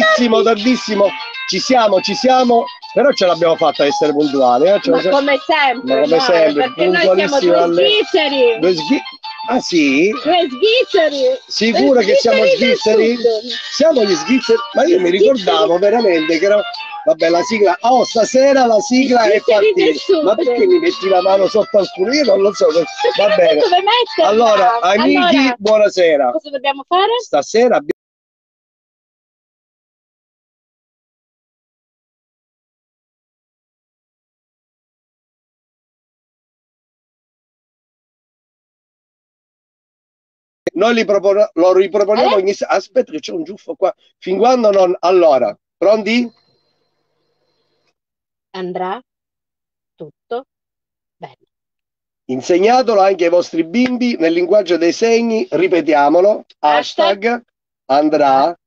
tardissimo, tardissimo. Ci siamo, ci siamo. Però ce l'abbiamo fatta a essere puntuali. Eh? Ma come sempre, Ma come no, sempre, puntualissimi alle- svizzeri. Due sghi- Ah sì? Due svizzeri. Sicura Due che siamo svizzeri? Siamo gli svizzeri, ma io mi ricordavo veramente che era... Vabbè, la sigla... Oh, stasera la sigla è partita. Ma perché mi metti la mano sotto al culo? Io non lo so. Perché Va bene. Allora, amici, Allora, buonasera. cosa dobbiamo fare? Stasera abbiamo... Noi li propon- lo riproponiamo Eh? ogni sera. Aspetta che c'è un giuffo qua. Fin quando non... Allora, pronti? Andrà tutto bene. Insegnatelo anche ai vostri bimbi nel linguaggio dei segni, ripetiamolo, hashtag, Hashtag andrà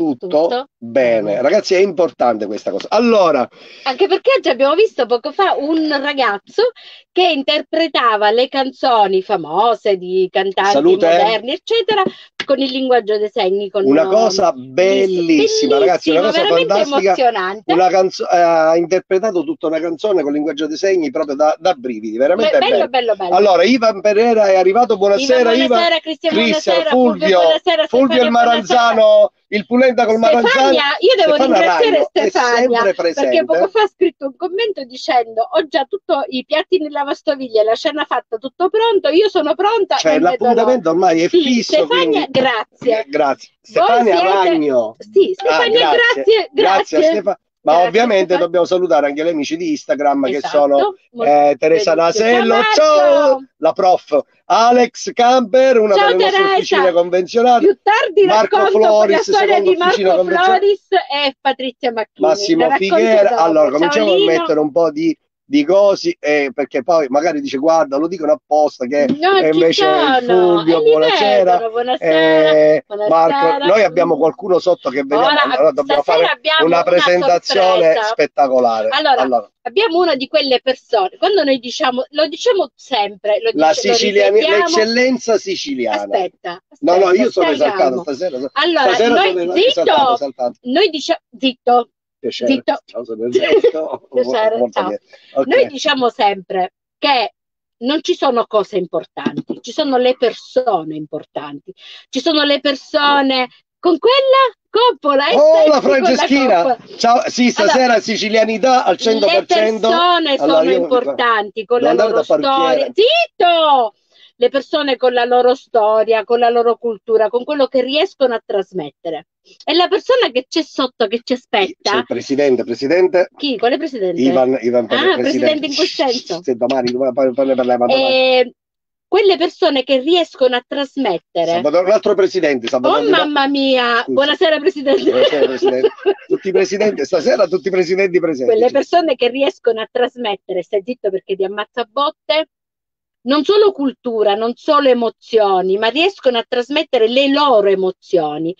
tutto, tutto bene. Ragazzi, è importante questa cosa. Allora, Anche perché oggi abbiamo visto poco fa un ragazzo che interpretava le canzoni famose di cantanti Salute. moderni, eccetera, con il linguaggio dei segni. Con una cosa bellissima, ragazzi, una cosa fantastica. emozionante. Una canzo- eh, ha interpretato tutta una canzone con linguaggio dei segni proprio da, da brividi, veramente bello, bello. bello, bello. Allora, Ivan Pereira è arrivato, buonasera Ivan, Ivan. buonasera, Cristian, Cristian, buonasera, Fulvio, buonasera, Fulvio il Maranzano, il Pulenta col Maranzano. Stefania, io devo Stefania ringraziare Stefania perché poco fa ha scritto un commento dicendo ho già tutti i piatti nella lavastoviglie, la cena fatta, tutto pronto, io sono pronta. Cioè, l'appuntamento ormai è Sì, fisso. Stefania, quindi- grazie. Eh, Grazie. Stefania siete- Ragno. Sì, Stefania, Ah, grazie, grazie. a Stefa- Ma Grazie, ovviamente dobbiamo salutare anche gli amici di Instagram che Esatto, sono molto eh, Teresa. Nasello, Ciao, ciao! La prof Alex Camper, una Ciao, delle nostre Teresa. officine convenzionate, Più tardi Marco Floris, la storia di Marco. Floris e Patrizia Macchini. Massimo dopo. Allora, Ciao, cominciamo Lino. a mettere un po' di, di cosi, eh, perché poi magari dice guarda, lo dicono apposta che No, ci invece sono. Fulvio, E li buonasera. vedono, buonasera. Eh, buonasera. Marco, noi abbiamo qualcuno sotto che vediamo, Ora, allora dobbiamo fare una presentazione sorpresa. spettacolare. Allora, Abbiamo una di quelle persone, quando noi diciamo, lo diciamo sempre, lo, la dice- l'eccellenza siciliana. Aspetta, no, no, aspetta, io sono esaltato stasera. Allora, stasera noi- zitto! esaltato. Noi diciamo, zitto, Piacere. Ciao, sono Ernesto. Piacere, ciao. bene. Ok. noi diciamo sempre che non ci sono cose importanti, ci sono le persone importanti, ci sono le persone con quella coppola. è Oh, la Franceschina! Ciao, sì, stasera sicilianità al 100%. Le persone Allora, sono io- importanti con la loro storia. Zitto! Le persone con la loro storia, con la loro cultura, con quello che riescono a trasmettere. E la persona che c'è sotto, che ci C'è aspetta, il presidente, presidente chi? Quale presidente? Ivan, Ivan Ah, presidente in quel senso. Se domani, domani ne parliamo domani. Eh, quelle persone che riescono a trasmettere. Salvatore, un altro presidente, Salvatore Oh mamma mia! Buonasera Presidente. Buonasera, Presidente. Tutti i presidenti, stasera tutti i presidenti presenti. quelle persone che riescono a trasmettere, stai zitto perché ti ammazza a botte, non solo cultura, non solo emozioni, ma riescono a trasmettere le loro emozioni.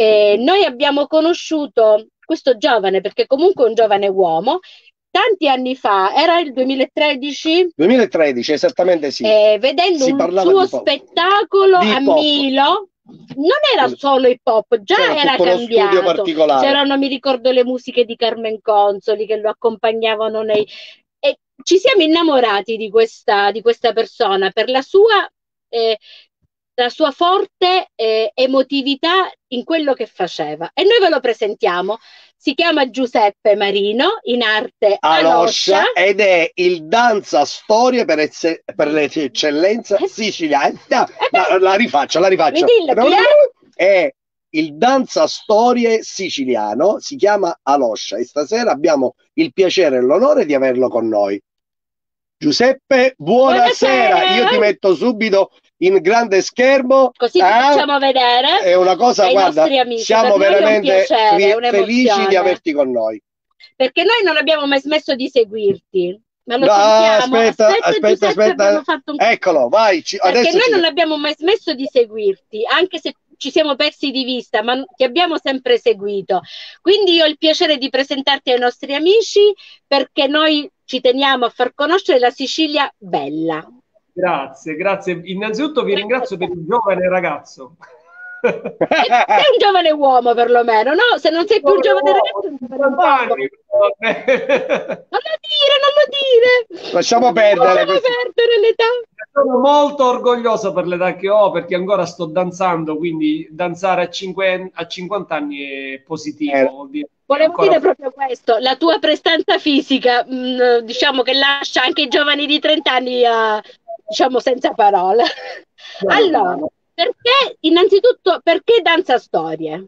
E noi abbiamo conosciuto questo giovane, perché comunque è un giovane uomo, tanti anni fa, era il 2013, 2013, esattamente sì. eh, vedendo Si un suo spettacolo a. Milo, non era solo hip hop, già C'era era cambiato. C'erano, mi ricordo, le musiche di Carmen Consoli che lo accompagnavano nei... E ci siamo innamorati di questa, di questa persona per la sua, eh, la sua forte eh, emotività in quello che faceva. E noi ve lo presentiamo. Si chiama Giuseppe Marino, in arte Aloscia Aloscia. ed è il danza storie per, ecce- per l'eccellenza siciliana. No, la, la rifaccio, la rifaccio. Chi è? È il danza storie siciliano, si chiama Aloscia e stasera abbiamo il piacere e l'onore di averlo con noi. Giuseppe, buonasera. Buonasera. Io ti metto subito in grande schermo. Così eh? facciamo vedere. È una cosa, guarda, amici. siamo veramente piacere, felici di averti con noi. Perché noi non abbiamo mai smesso di seguirti. Ma lo No, sentiamo. aspetta, aspetta, aspetta. fatto un Eccolo, vai. ci- Perché adesso noi ci- non abbiamo mai smesso di seguirti, anche se ci siamo persi di vista, ma ti abbiamo sempre seguito. Quindi io ho il piacere di presentarti ai nostri amici perché noi ci teniamo a far conoscere la Sicilia bella. Grazie, grazie. Innanzitutto vi ringrazio per il giovane ragazzo. sei un giovane uomo perlomeno, no? Se non sei più un giovane ragazzo, non lo dire, non lo dire. Lasciamo perdere. Lasciamo perdere l'età. Sono molto orgoglioso per l'età che ho perché ancora sto danzando, quindi danzare a, 5, a 50 anni è positivo. Eh. Vuol dire Volevo ancora... dire proprio questo, la tua prestanza fisica, mh, mm, diciamo che lascia anche i giovani di 30 anni, uh, diciamo, senza parole. allora, perché, innanzitutto, perché danza storie?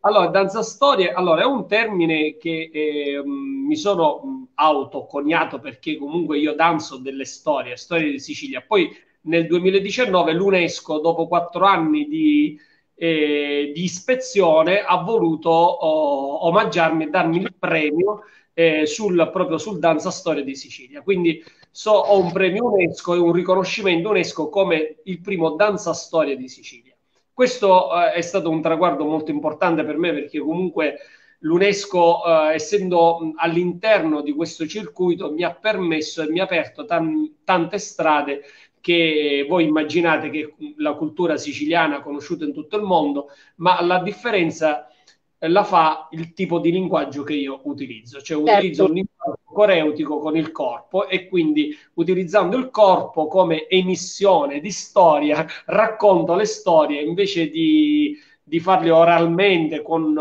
Allora, danza storie, allora, è un termine che eh, mi sono autoconiato perché comunque io danzo delle storie, storie di Sicilia. Poi nel 2019 l'UNESCO, dopo quattro anni di, eh, di ispezione, ha voluto oh, omaggiarmi e darmi il premio eh, sul, proprio sul Danza Storia di Sicilia. Quindi so, ho un premio UNESCO e un riconoscimento UNESCO come il primo danza storia di Sicilia. Questo eh, è stato un traguardo molto importante per me perché comunque l'UNESCO, eh, essendo all'interno di questo circuito, mi ha permesso e mi ha aperto tan- tante strade che voi immaginate che la cultura siciliana conosciuta in tutto il mondo, ma la differenza la fa il tipo di linguaggio che io utilizzo, cioè certo. utilizzo un linguaggio coreutico con il corpo e quindi utilizzando il corpo come emissione di storia racconto le storie invece di, di farle oralmente con,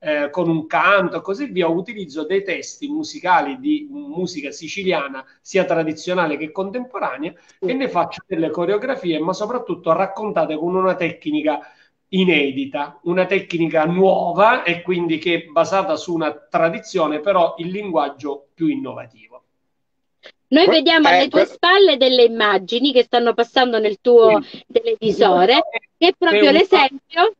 eh, con, un canto e così via, utilizzo dei testi musicali di musica siciliana sia tradizionale che contemporanea e ne faccio delle coreografie ma soprattutto raccontate con una tecnica inedita, una tecnica nuova e quindi che è basata su una tradizione, però il linguaggio più innovativo. Noi vediamo alle tue spalle delle immagini che stanno passando nel tuo televisore, che è proprio l'esempio.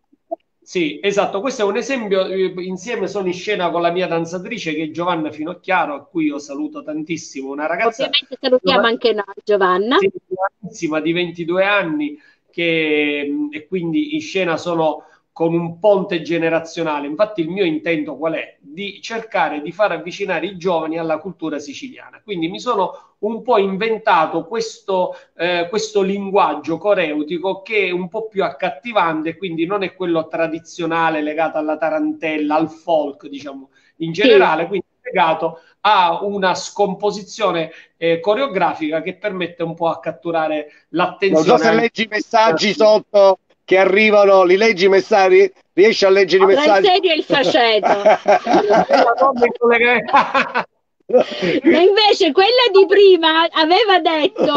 Sì, esatto, questo è un esempio, eh, insieme sono in scena con la mia danzatrice che è Giovanna Finocchiaro, a cui io saluto tantissimo, una ragazza... Ovviamente salutiamo anche noi Giovanna. Sì, di 22 anni, che, e quindi in scena sono con un ponte generazionale. Infatti il mio intento qual è? Di cercare di far avvicinare i giovani alla cultura siciliana. Quindi mi sono un po' inventato questo, eh, questo linguaggio coreutico che è un po' più accattivante, quindi non è quello tradizionale legato alla tarantella, al folk, diciamo, in generale, sì. quindi legato a una scomposizione eh, coreografica che permette un po' a catturare l'attenzione. Non so se leggi i messaggi sotto che arrivano, li leggi i messaggi? Riesci a leggere i messaggi? La serie il faceto. e invece quella di prima aveva detto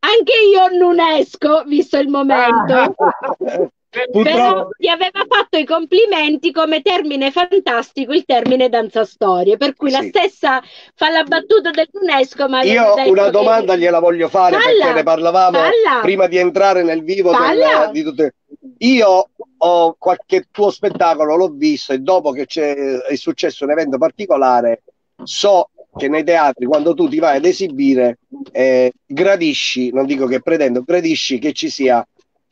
anche io non esco, visto il momento. Però ti aveva fatto i complimenti come termine fantastico il termine danza storie, per cui sì. la stessa fa la battuta dell'UNESCO. Ma Io una domanda che... gliela voglio fare Falla. perché ne parlavamo Falla. prima di entrare nel vivo del, di tutte. Io ho qualche tuo spettacolo, l'ho visto e dopo che è successo un evento particolare, so che nei teatri quando tu ti vai ad esibire eh, gradisci, non dico che pretendo, gradisci che ci sia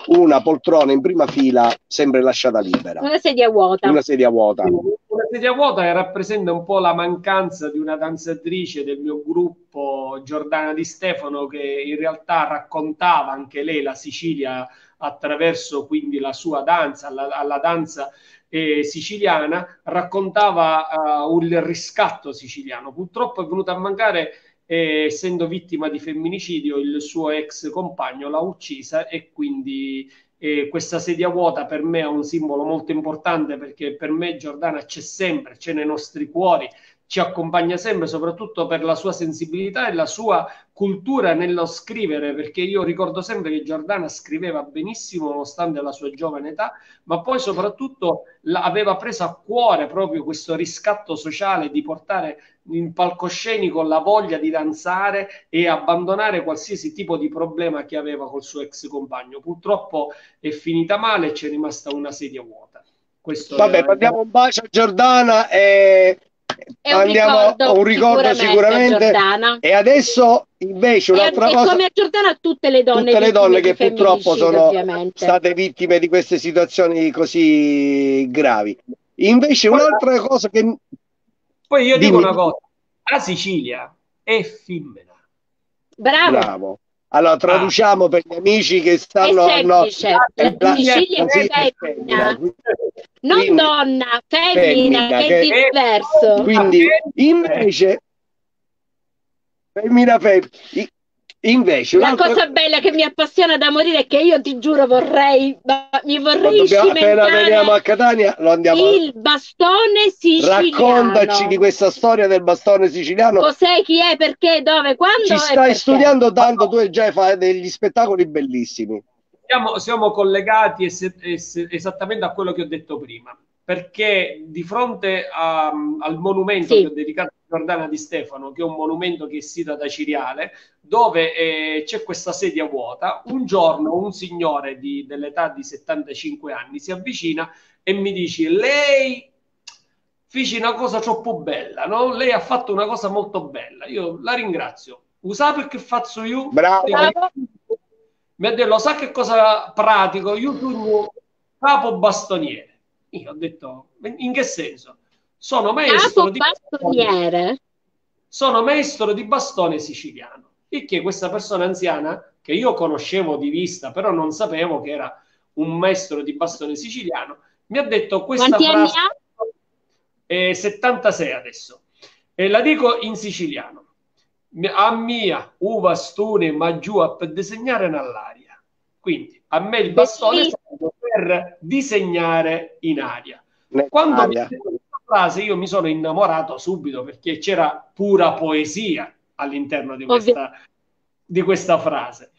una poltrona in prima fila sempre lasciata libera. Una sedia vuota. Una sedia vuota. Una sedia vuota che rappresenta un po' la mancanza di una danzatrice del mio gruppo, Giordana Di Stefano, che in realtà raccontava anche lei la Sicilia attraverso quindi la sua danza, alla, alla danza eh, siciliana, raccontava uh, il riscatto siciliano. Purtroppo è venuto a mancare e, essendo vittima di femminicidio il suo ex compagno l'ha uccisa e quindi eh, questa sedia vuota per me è un simbolo molto importante perché per me Giordana c'è sempre, c'è nei nostri cuori, ci accompagna sempre, soprattutto per la sua sensibilità e la sua cultura nello scrivere, perché io ricordo sempre che Giordana scriveva benissimo nonostante la sua giovane età, ma poi soprattutto aveva preso a cuore proprio questo riscatto sociale di portare in palcoscenico la voglia di danzare e abbandonare qualsiasi tipo di problema che aveva col suo ex compagno. Purtroppo è finita male e c'è rimasta una sedia vuota. Questo Vabbè, mandiamo un bacio a Giordana e è un Andiamo ricordo, un ricordo sicuramente, sicuramente. e adesso invece un'altra e, cosa e come a Giordana tutte le donne, tutte le donne che purtroppo sono ovviamente. state vittime di queste situazioni così gravi invece un'altra cosa che poi io Dimmi. dico una cosa la Sicilia è effimera bravo, bravo. Allora, traduciamo ah. per gli amici che stanno... È semplice, no, la, la, Sicilia è femmina. Non quindi, donna, femmina, femmina che, che è diverso. Quindi, invece, femmina, femmina, Invece, la cosa bella che mi appassiona da morire è che io ti giuro vorrei, mi vorrei dobbiamo, appena veniamo a Catania lo andiamo il bastone siciliano. Raccontaci di questa storia del bastone siciliano. Cos'è, chi è, perché, dove, quando? Ci stai studiando tanto, tu già fai degli spettacoli bellissimi. Siamo, siamo collegati es- es- esattamente a quello che ho detto prima perché di fronte a, al monumento sì. che ho dedicato Giordana Di Stefano, che è un monumento che è sito da Ciriale, dove eh, c'è questa sedia vuota, un giorno un signore di, dell'età di 75 anni si avvicina e mi dice lei fece una cosa troppo bella, no? Lei ha fatto una cosa molto bella, io la ringrazio. Usa perché faccio io? Bravo. Mi ha detto, lo sa che cosa pratico? Io sono capo bastoniere. Io ho detto, in che senso? Sono maestro di bastoniere. Sono maestro di bastone siciliano. Il che questa persona anziana, che io conoscevo di vista, però non sapevo che era un maestro di bastone siciliano, mi ha detto questa Quanti frase. Eh, 76 adesso. E la dico in siciliano. A mia uva stune ma giù a per disegnare nell'aria. Quindi a me il bastone serve per disegnare in aria. Quando aria. Frase io mi sono innamorato subito perché c'era pura poesia all'interno di questa, di questa frase.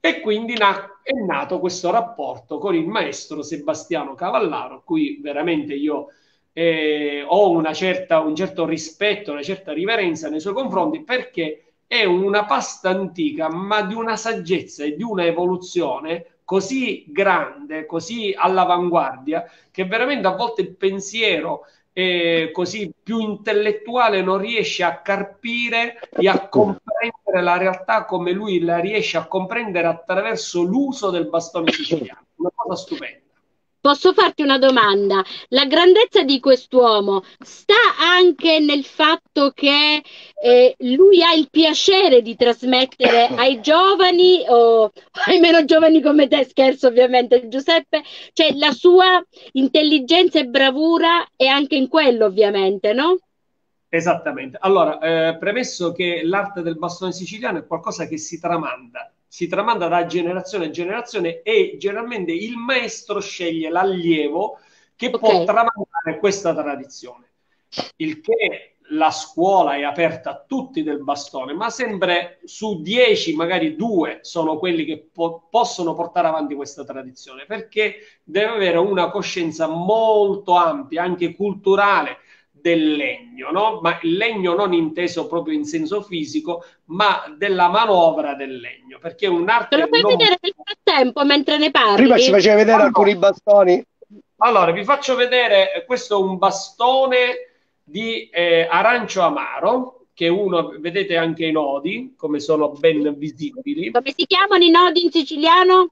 E quindi na- è nato questo rapporto con il maestro Sebastiano Cavallaro, cui veramente io eh, ho una certa, un certo rispetto, una certa riverenza nei suoi confronti, perché è una pasta antica, ma di una saggezza e di una evoluzione così grande, così all'avanguardia, che veramente a volte il pensiero eh, così più intellettuale non riesce a carpire e a comprendere la realtà come lui la riesce a comprendere attraverso l'uso del bastone siciliano. Una cosa stupenda. Posso farti una domanda? La grandezza di quest'uomo sta anche nel fatto che eh, lui ha il piacere di trasmettere ai giovani o ai meno giovani come te, scherzo ovviamente Giuseppe, cioè la sua intelligenza e bravura è anche in quello ovviamente, no? Esattamente. Allora, eh, premesso che l'arte del bastone siciliano è qualcosa che si tramanda si tramanda da generazione a generazione e generalmente il maestro sceglie l'allievo che okay. può tramandare questa tradizione. Il che la scuola è aperta a tutti del bastone, ma sempre su dieci, magari due sono quelli che po- possono portare avanti questa tradizione, perché deve avere una coscienza molto ampia, anche culturale, del legno, no? ma il legno non inteso proprio in senso fisico, ma della manovra del legno, perché è un'arte... Te lo puoi non... vedere nel frattempo mentre ne parli? Prima ci faceva vedere allora, alcuni bastoni. Allora, vi faccio vedere, questo è un bastone di eh, arancio amaro, che uno, vedete anche i nodi, come sono ben visibili. Come si chiamano i nodi in siciliano?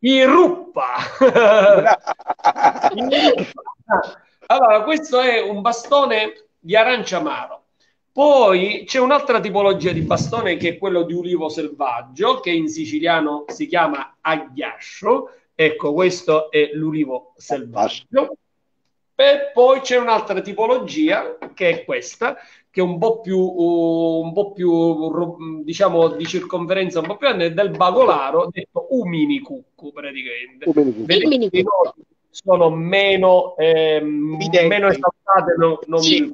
I ruppa! Allora, questo è un bastone di arancia amaro. Poi c'è un'altra tipologia di bastone che è quello di ulivo selvaggio, che in siciliano si chiama agghiascio. Ecco, questo è l'ulivo selvaggio. E poi c'è un'altra tipologia che è questa, che è un po' più, uh, un po' più diciamo di circonferenza un po' più grande, del bagolaro, detto umini cuccu praticamente. Umini cuccu sono meno, eh, meno esaltate. Non, non sì.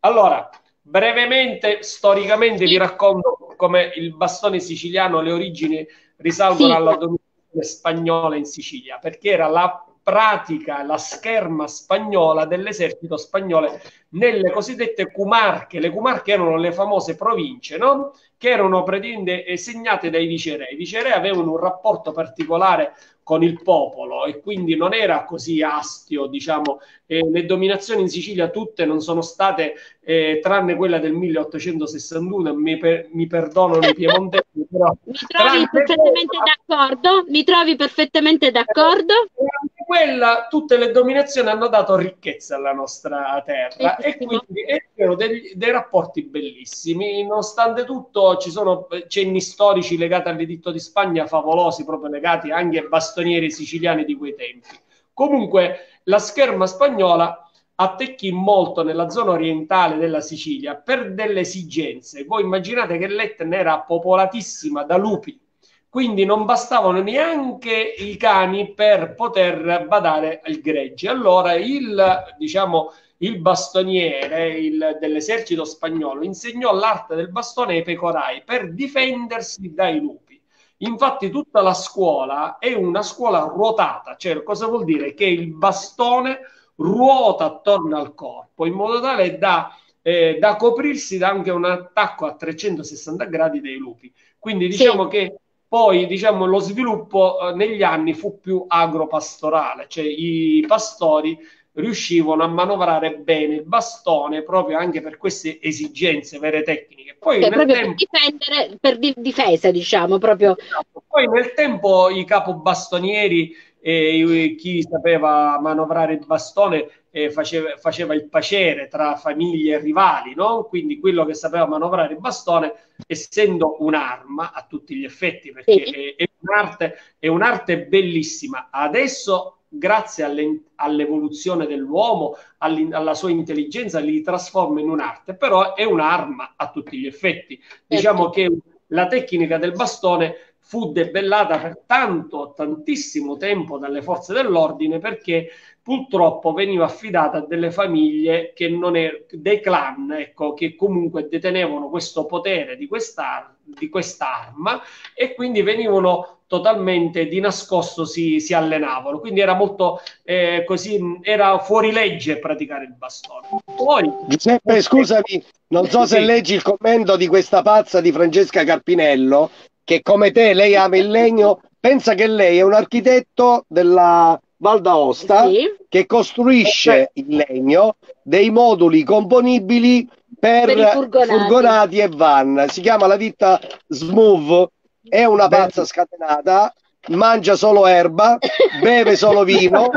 Allora, brevemente, storicamente vi racconto come il bastone siciliano, le origini risalgono sì. alla dominazione spagnola in Sicilia, perché era la pratica, la scherma spagnola dell'esercito spagnolo nelle cosiddette cumarche. Le cumarche erano le famose province, no? che erano praticamente segnate dai vicerei. I vicerei avevano un rapporto particolare con il popolo e quindi non era così astio, diciamo, eh, le dominazioni in Sicilia tutte non sono state, eh, tranne quella del 1861, mi, per, mi perdonano i piemontesi, però... Mi trovi perfettamente quella... d'accordo? Mi trovi perfettamente d'accordo? Quella tutte le dominazioni hanno dato ricchezza alla nostra terra e quindi erano dei, dei, rapporti bellissimi. Nonostante tutto, ci sono cenni storici legati all'editto di Spagna favolosi, proprio legati anche ai bastonieri siciliani di quei tempi. Comunque, la scherma spagnola attecchì molto nella zona orientale della Sicilia per delle esigenze. Voi immaginate che l'Etna era popolatissima da lupi quindi non bastavano neanche i cani per poter badare al gregge. Allora il, diciamo, il bastoniere il, dell'esercito spagnolo insegnò l'arte del bastone ai pecorai per difendersi dai lupi. Infatti tutta la scuola è una scuola ruotata, cioè cosa vuol dire? Che il bastone ruota attorno al corpo in modo tale da, eh, da coprirsi da anche un attacco a 360 gradi dei lupi. Quindi diciamo sì. che poi diciamo, lo sviluppo eh, negli anni fu più agropastorale, cioè i pastori riuscivano a manovrare bene il bastone proprio anche per queste esigenze vere tecniche. Poi cioè, nel tempo... per difendere, per di- difesa, diciamo, proprio. Esatto. Poi nel tempo i capobastonieri e chi sapeva manovrare il bastone eh, faceva, faceva, il pacere tra famiglie e rivali, no? quindi quello che sapeva manovrare il bastone, essendo un'arma a tutti gli effetti, perché sì. è, è, un'arte, è, un'arte, bellissima. Adesso, grazie alle, all'evoluzione dell'uomo, alla sua intelligenza, li trasforma in un'arte, però è un'arma a tutti gli effetti. Diciamo certo. che la tecnica del bastone fu debellata per tanto, tantissimo tempo dalle forze dell'ordine perché purtroppo veniva affidata a delle famiglie che non è, dei clan, ecco, che comunque detenevano questo potere di, quest'ar- di quest'arma e quindi venivano totalmente di nascosto si, si allenavano. Quindi era molto eh, così, era fuori legge praticare il bastone. Poi, Giuseppe, scusami, non so se leggi il commento di questa pazza di Francesca Carpinello che come te lei ama il legno, pensa che lei è un architetto della Val d'Aosta sì. che costruisce in legno dei moduli componibili per, per furgonati. furgonati. e van. Si chiama la ditta Smooth, è una pazza scatenata, mangia solo erba, beve solo vino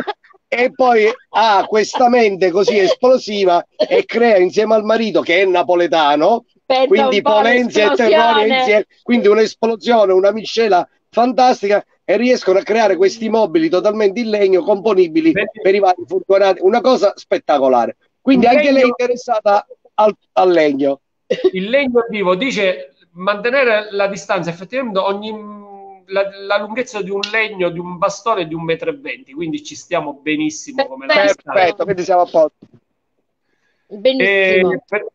e poi ha questa mente così esplosiva e crea insieme al marito che è napoletano Pensa quindi Polenzia e Terroni insieme, quindi un'esplosione, una miscela fantastica e riescono a creare questi mobili totalmente in legno componibili per i vari furgonati, una cosa spettacolare. Quindi il anche legno, lei è interessata al, al legno. Il legno vivo dice mantenere la distanza effettivamente ogni la, la, lunghezza di un legno di un bastone è di un metro e venti quindi ci stiamo benissimo come perfetto. quindi siamo a posto. Benissimo. Per,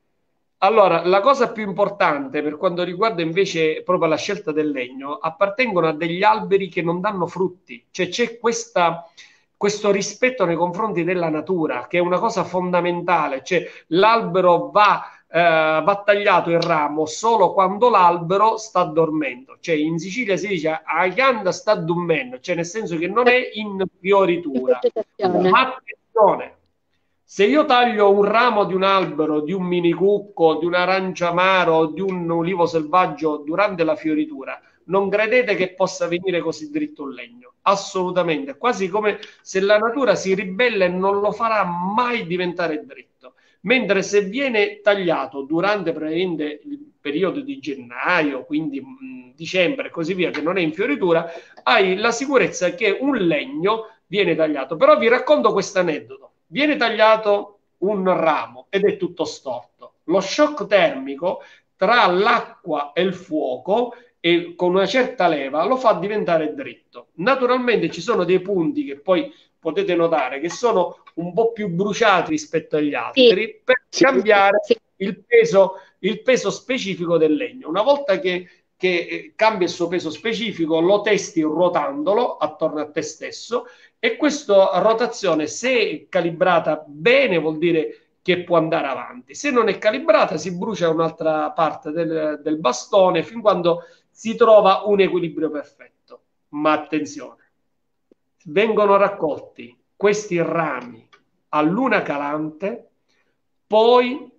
allora, la cosa più importante per quanto riguarda invece proprio la scelta del legno, appartengono a degli alberi che non danno frutti, cioè c'è questa, questo rispetto nei confronti della natura, che è una cosa fondamentale, cioè l'albero va, eh, va tagliato il ramo solo quando l'albero sta dormendo, cioè in Sicilia si dice a chianda sta dormendo, cioè nel senso che non è in fioritura. Ma attenzione, se io taglio un ramo di un albero, di un minicucco, di un arancia amaro, di un ulivo selvaggio durante la fioritura, non credete che possa venire così dritto un legno. Assolutamente, quasi come se la natura si ribella e non lo farà mai diventare dritto. Mentre se viene tagliato durante il periodo di gennaio, quindi mh, dicembre e così via, che non è in fioritura, hai la sicurezza che un legno viene tagliato. Però vi racconto questo aneddoto viene tagliato un ramo ed è tutto storto. Lo shock termico tra l'acqua e il fuoco e con una certa leva lo fa diventare dritto. Naturalmente ci sono dei punti che poi potete notare che sono un po' più bruciati rispetto agli altri sì. per sì. cambiare sì. Il, peso, il peso specifico del legno. Una volta che che eh, cambia il suo peso specifico, lo testi ruotandolo attorno a te stesso e questa rotazione, se calibrata bene, vuol dire che può andare avanti. Se non è calibrata, si brucia un'altra parte del, del bastone fin quando si trova un equilibrio perfetto. Ma attenzione, vengono raccolti questi rami a luna calante, poi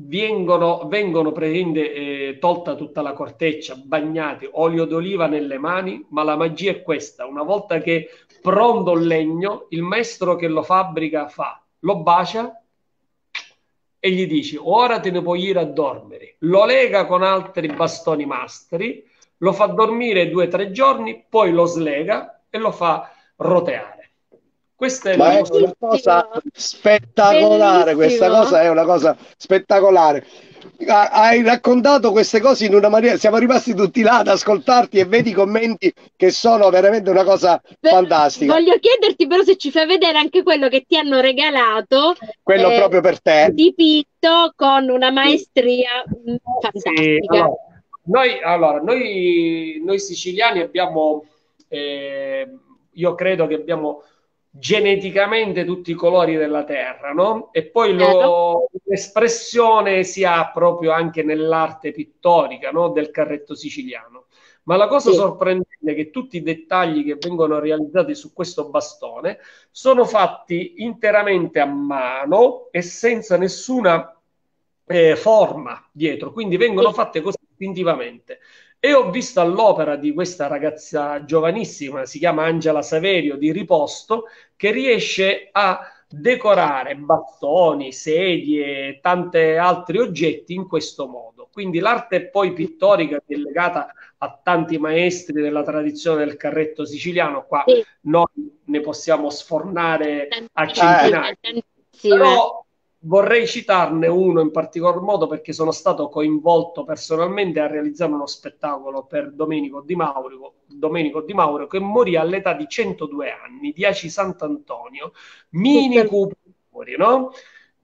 vengono, vengono prende, eh, tolta tutta la corteccia, bagnati, olio d'oliva nelle mani, ma la magia è questa, una volta che pronto il legno, il maestro che lo fabbrica fa, lo bacia e gli dice ora te ne puoi ir a dormire. Lo lega con altri bastoni mastri, lo fa dormire due o tre giorni, poi lo slega e lo fa roteare. Questa è, Ma è una cosa spettacolare, Bellissimo. questa cosa è una cosa spettacolare. Hai raccontato queste cose in una maniera, siamo rimasti tutti là ad ascoltarti e vedi i commenti che sono veramente una cosa Beh, fantastica. Voglio chiederti però se ci fai vedere anche quello che ti hanno regalato. Quello eh, proprio per te. Dipinto con una maestria mm, fantastica. Sì, allora, noi, allora, noi, noi siciliani abbiamo, eh, io credo che abbiamo geneticamente tutti i colori della terra, no? E poi lo, l'espressione si ha proprio anche nell'arte pittorica no? del carretto siciliano. Ma la cosa sì. sorprendente è che tutti i dettagli che vengono realizzati su questo bastone sono fatti interamente a mano e senza nessuna eh, forma dietro, quindi vengono fatte così istintivamente. E ho visto all'opera di questa ragazza giovanissima, si chiama Angela Saverio di Riposto, che riesce a decorare bastoni, sedie, e tanti altri oggetti in questo modo. Quindi l'arte poi pittorica che è legata a tanti maestri della tradizione del carretto siciliano, qua sì. noi ne possiamo sfornare a centinaia. Però Vorrei citarne uno in particolar modo perché sono stato coinvolto personalmente a realizzare uno spettacolo per Domenico Di Mauro, Domenico Di Mauro che morì all'età di 102 anni, di Aci Sant'Antonio, mini cupoli, no?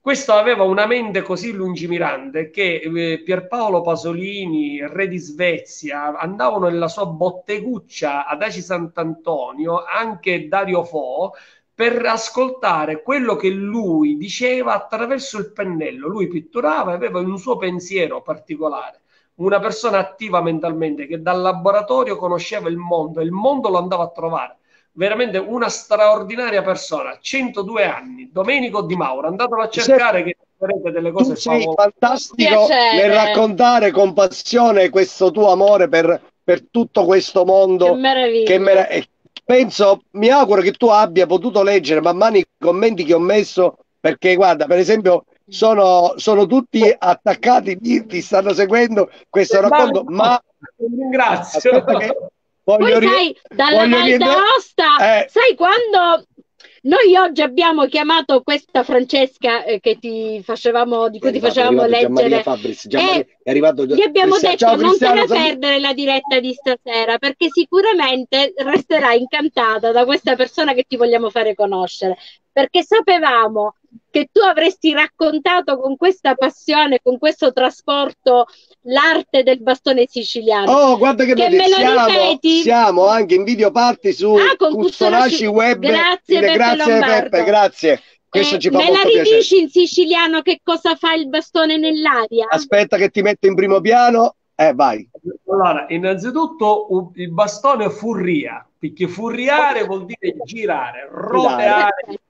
Questo aveva una mente così lungimirante che eh, Pierpaolo Pasolini, re di Svezia, andavano nella sua botteguccia ad Aci Sant'Antonio, anche Dario Fo, per ascoltare quello che lui diceva attraverso il pennello. Lui pitturava e aveva un suo pensiero particolare. Una persona attiva mentalmente che dal laboratorio conosceva il mondo e il mondo lo andava a trovare. Veramente una straordinaria persona, 102 anni, Domenico Di Mauro, andatelo a cercare che troverete delle cose tu sei fantastico nel raccontare con passione questo tuo amore per, per tutto questo mondo che meraviglia. Che merav- penso, mi auguro che tu abbia potuto leggere man mano i commenti che ho messo, perché guarda, per esempio, sono, sono tutti attaccati, ti, stanno seguendo questo racconto, ma... Ringrazio. Poi sai, dalla Val d'Aosta, eh, sai quando noi oggi abbiamo chiamato questa Francesca eh, che ti facevamo, di cui ti facevamo leggere. Fabris, è arrivato, gli abbiamo detto non te ne perdere la diretta di stasera perché sicuramente resterai incantata da questa persona che ti vogliamo fare conoscere. Perché sapevamo che tu avresti raccontato con questa passione, con questo trasporto, l'arte del bastone siciliano. Oh, guarda che, che me lo siamo, ripeti. Siamo anche in video parti su ah, Custonaci Web. Grazie, Peppe, grazie Peppe, grazie. Questo eh, ci fa me la ridici in siciliano che cosa fa il bastone nell'aria? Aspetta che ti metto in primo piano. Eh, vai. Allora, innanzitutto il bastone furria, perché furriare vuol dire girare, roteare,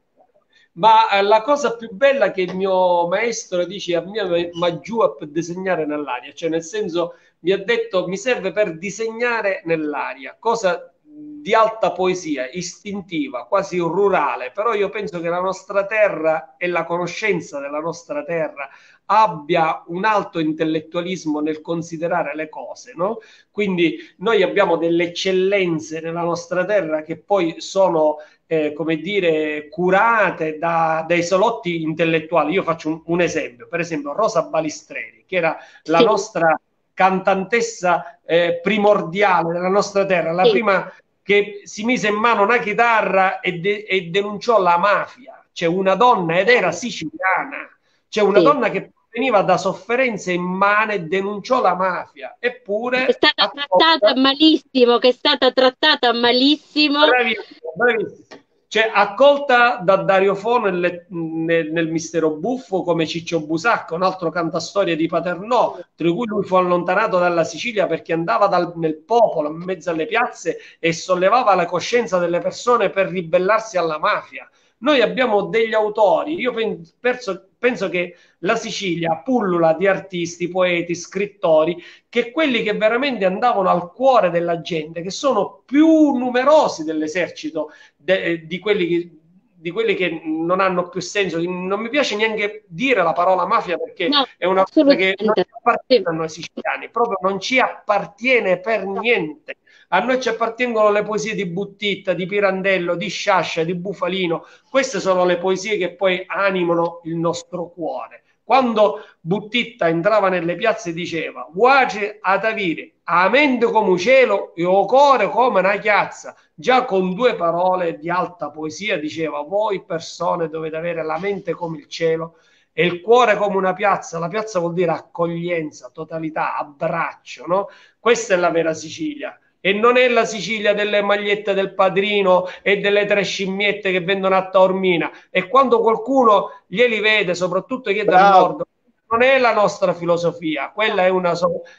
ma eh, la cosa più bella che il mio maestro dice a me ma giù a disegnare nell'aria, cioè nel senso mi ha detto mi serve per disegnare nell'aria, cosa di alta poesia, istintiva, quasi rurale, però io penso che la nostra terra e la conoscenza della nostra terra abbia un alto intellettualismo nel considerare le cose, no? Quindi noi abbiamo delle eccellenze nella nostra terra che poi sono, eh, come dire, curate da, dai solotti intellettuali. Io faccio un, un, esempio, per esempio Rosa Balistreri, che era la sì. nostra cantantessa eh, primordiale della nostra terra, la sì. prima che si mise in mano una chitarra e, de- e denunciò la mafia. C'è una donna ed era siciliana c'è una sì. donna che veniva da sofferenze immane e denunciò la mafia, eppure... È stata trattata malissimo, che è stata trattata malissimo. Bravissimo, bravissimo. Cioè, accolta da Dario Fo nel, nel, nel, Mistero Buffo come Ciccio Busacco, un altro cantastorie di Paternò, tra cui lui fu allontanato dalla Sicilia perché andava dal, nel popolo, in mezzo alle piazze e sollevava la coscienza delle persone per ribellarsi alla mafia Noi abbiamo degli autori, io penso, penso che la Sicilia pullula di artisti, poeti, scrittori, che quelli che veramente andavano al cuore della gente, che sono più numerosi dell'esercito de, di quelli che di quelli che non hanno più senso. Non mi piace neanche dire la parola mafia perché no, è una cosa che non appartiene a noi siciliani, proprio non ci appartiene per niente. A noi ci appartengono le poesie di Buttitta, di Pirandello, di Sciascia, di Bufalino. Queste sono le poesie che poi animano il nostro cuore. Quando Buttitta entrava nelle piazze diceva Guace a Tavire, a mente come un cielo e o cuore come una chiazza. Già con due parole di alta poesia diceva voi persone dovete avere la mente come il cielo e il cuore come una piazza. La piazza vuol dire accoglienza, totalità, abbraccio, no? Questa è la vera Sicilia e non è la Sicilia delle magliette del padrino e delle tre scimmiette che vendono a Taormina. E quando qualcuno glieli vede, soprattutto chi è dal nord, non è la nostra filosofia, quella è una,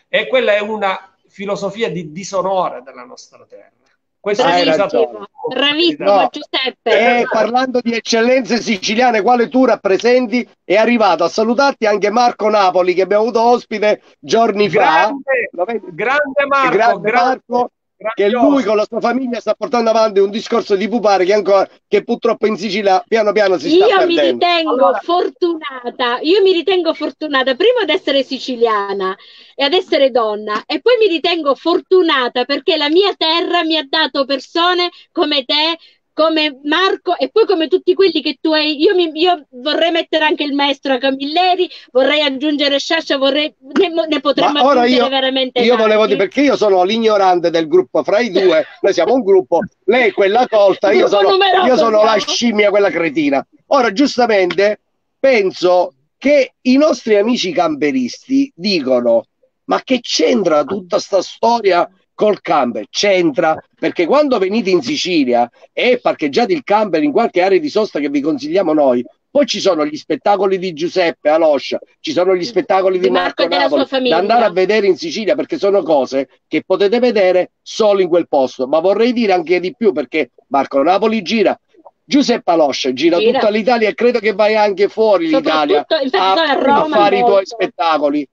e quella è una filosofia di disonore della nostra terra. Questo è bravissimo, bravissimo no. Giuseppe. E parlando di eccellenze siciliane, quale tu rappresenti, è arrivato a salutarti anche Marco Napoli che abbiamo avuto ospite giorni grande, fa. Grande Marco, grande Marco che lui con la sua famiglia sta portando avanti un discorso di pupare che, ancora, che purtroppo in Sicilia piano piano si sta io perdendo. Mi ritengo allora... fortunata, io mi ritengo fortunata prima ad essere siciliana e ad essere donna e poi mi ritengo fortunata perché la mia terra mi ha dato persone come te come Marco e poi come tutti quelli che tu hai. Io, mi, io vorrei mettere anche il maestro Camilleri, vorrei aggiungere Sciascia, vorrei, ne, ne potremmo Ma aggiungere io, veramente. Io tanti. volevo dire perché io sono l'ignorante del gruppo fra i due, noi siamo un gruppo, lei è quella colta, io sono, io sono la scimmia, quella cretina. Ora, giustamente, penso che i nostri amici camperisti dicono: ma che c'entra tutta sta storia? Col camper c'entra perché quando venite in Sicilia e parcheggiate il camper in qualche area di sosta che vi consigliamo noi poi ci sono gli spettacoli di Giuseppe Aloscia, ci sono gli spettacoli di, di Marco, Marco Napoli da andare a vedere in Sicilia perché sono cose che potete vedere solo in quel posto. Ma vorrei dire anche di più perché Marco Napoli gira, Giuseppe Aloscia gira, gira. tutta l'Italia e credo che vai anche fuori l'Italia a, a, fare i tuoi spettacoli.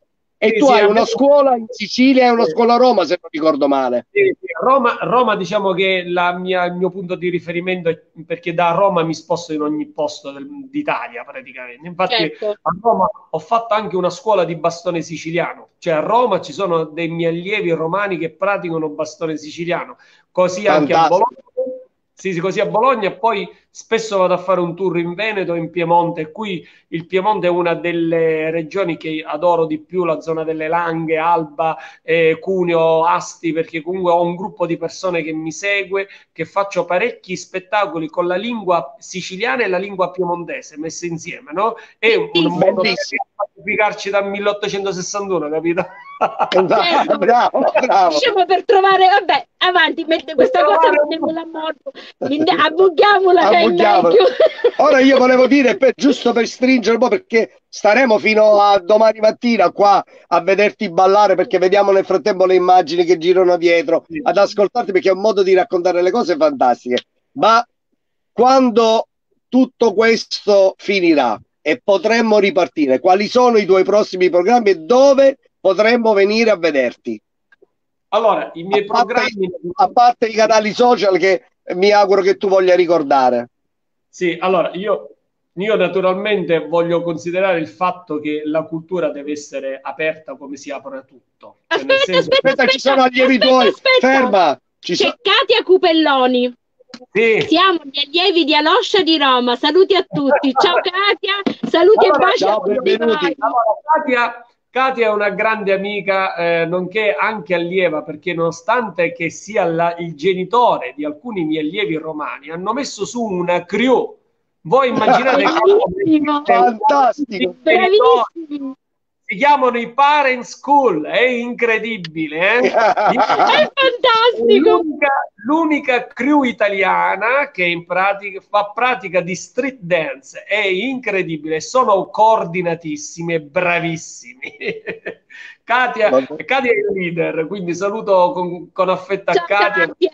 E sì, tu sì, hai una scuola in Sicilia e una scuola a Roma, se non ricordo male. Sì, Roma, Roma, diciamo che mia, il mio punto di riferimento è perché da Roma mi sposto in ogni posto del, d'Italia praticamente. Infatti certo. a Roma ho fatto anche una scuola di bastone siciliano. Cioè a Roma ci sono dei miei allievi romani che praticano bastone siciliano. Così Fantastico. anche a Bologna sì, sì, così a Bologna e poi spesso vado a fare un tour in Veneto, in Piemonte. Qui il Piemonte è una delle regioni che adoro di più, la zona delle Langhe, Alba, eh, Cuneo, Asti, perché comunque ho un gruppo di persone che mi segue, che faccio parecchi spettacoli con la lingua siciliana e la lingua piemontese messe insieme, no? È un, un modo per pacificarci dal 1861, capito? Bravo, bravo, bravo. Diciamo per trovare, vabbè, avanti, mette questa cosa, mettiamola a morto, abbughiamola che. Ora io volevo dire, per, giusto per stringere un po', perché staremo fino a domani mattina qua a vederti ballare, perché vediamo nel frattempo le immagini che girano dietro, ad ascoltarti, perché è un modo di raccontare le cose fantastiche. Ma quando tutto questo finirà e potremmo ripartire, quali sono i tuoi prossimi programmi e dove potremmo venire a vederti? Allora, i miei a programmi... Parte, a parte i canali social che mi auguro che tu voglia ricordare. Sì, allora, io, io naturalmente voglio considerare il fatto che la cultura deve essere aperta come si apre tutto. Cioè, aspetta, senso... aspetta, aspetta, ci sono allievi tuoi, ferma! Ci C'è so... Katia Cupelloni. Sì. Siamo gli allievi di Aloscia di Roma. Saluti a tutti. Ciao Katia, saluti allora, e baci ciao, a tutti. Allora, Katia, Katia è una grande amica, eh, nonché anche allieva, perché nonostante che sia la, il genitore di alcuni miei allievi romani, hanno messo su una crew. Voi immaginate che fantastico, bravissimo si chiamano i parent school, è incredibile. Eh? è fantastico. L'unica, l'unica, crew italiana che in pratica, fa pratica di street dance, è incredibile, sono coordinatissimi e bravissimi. Katia, Katia, è il leader, quindi saluto con, con affetto a Katia. Katia.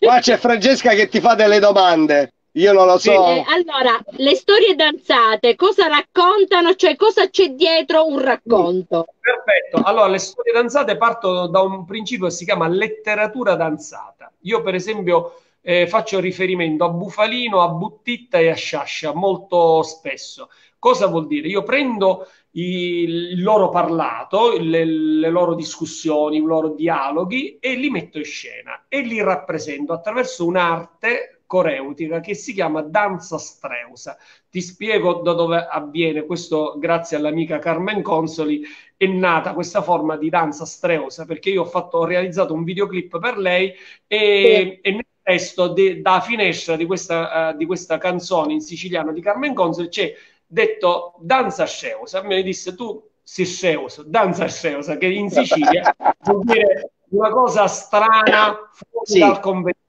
Qua c'è Francesca che ti fa delle domande. Io non lo so. Eh, allora, le storie danzate cosa raccontano? Cioè, cosa c'è dietro un racconto? Perfetto. Allora, le storie danzate partono da un principio che si chiama letteratura danzata. Io, per esempio, eh, faccio riferimento a Bufalino, a Buttitta e a Sciascia molto spesso. Cosa vuol dire? Io prendo il loro parlato, le, le, loro discussioni, i loro dialoghi e li metto in scena e li rappresento attraverso un'arte coreutica che si chiama danza streusa. Ti spiego da dove avviene questo, grazie all'amica Carmen Consoli, è nata questa forma di danza streusa perché io ho, fatto, ho realizzato un videoclip per lei e, sì. e nel testo de, da finestra di questa, uh, di questa canzone in siciliano di Carmen Consoli c'è detto danza sceusa. Mi disse tu si sceusa, danza sceusa, che in Sicilia vuol dire una cosa strana fuori sì. dal convenzionale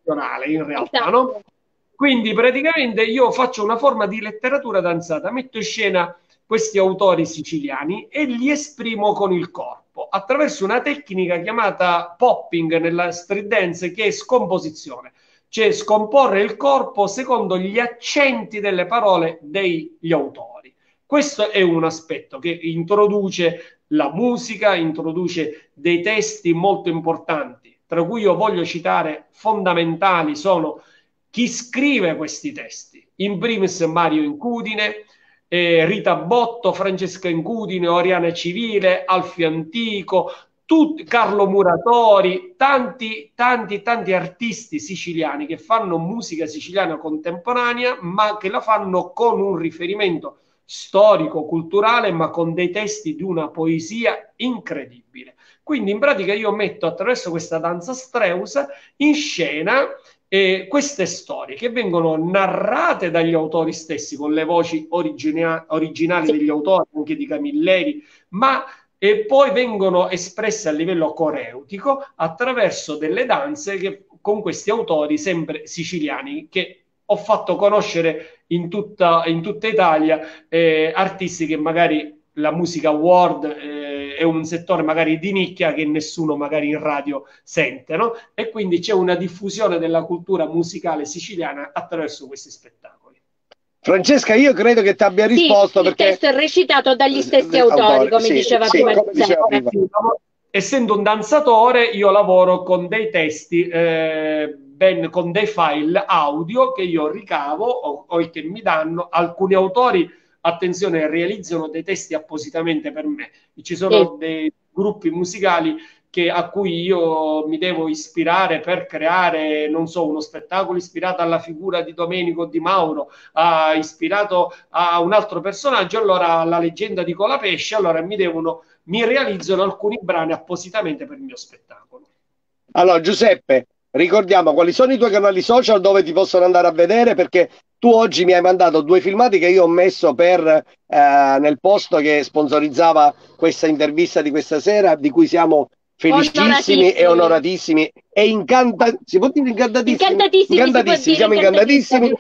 in realtà, no? Quindi praticamente io faccio una forma di letteratura danzata, metto in scena questi autori siciliani e li esprimo con il corpo attraverso una tecnica chiamata popping nella street dance che è scomposizione cioè scomporre il corpo secondo gli accenti delle parole degli autori. Questo è un aspetto che introduce la musica, introduce dei testi molto importanti, tra cui io voglio citare fondamentali sono chi scrive questi testi, in primis Mario Incudine, eh, Rita Botto, Francesca Incudine, Oriana Civile, Alfio Antico, tutti, Carlo Muratori, tanti, tanti, tanti artisti siciliani che fanno musica siciliana contemporanea, ma che la fanno con un riferimento storico, culturale, ma con dei testi di una poesia incredibile. Quindi in pratica io metto attraverso questa danza streusa in scena eh, queste storie che vengono narrate dagli autori stessi con le voci origina- originali degli autori, anche di Camilleri, ma e poi vengono espresse a livello coreutico attraverso delle danze che, con questi autori sempre siciliani che ho fatto conoscere in tutta, in tutta Italia eh, artisti che magari la musica world eh, è un settore magari di nicchia che nessuno magari in radio sente, no? E quindi c'è una diffusione della cultura musicale siciliana attraverso questi spettacoli. Francesca, io credo che ti abbia risposto sì, perché... il testo è recitato dagli stessi autori, come, sì, diceva, sì, prima come diceva prima. Essendo un danzatore, io lavoro con dei testi, eh, ben, con dei file audio che io ricavo o, o che mi danno. Alcuni autori, attenzione, realizzano dei testi appositamente per me. Ci sono dei gruppi musicali che, a cui io mi devo ispirare per creare, non so, uno spettacolo ispirato alla figura di Domenico Di Mauro, ha ispirato a un altro personaggio, allora alla leggenda di Colapesce, allora mi devono, mi realizzano alcuni brani appositamente per il mio spettacolo. Allora, Giuseppe, ricordiamo quali sono i tuoi canali social dove ti possono andare a vedere perché tu oggi mi hai mandato due filmati che io ho messo per, eh, nel posto che sponsorizzava questa intervista di questa sera di cui siamo felicissimi e onoratissimi e incanta- si può dire incantatissimi? Incantatissimi, incantatissimi siamo incantatissimi,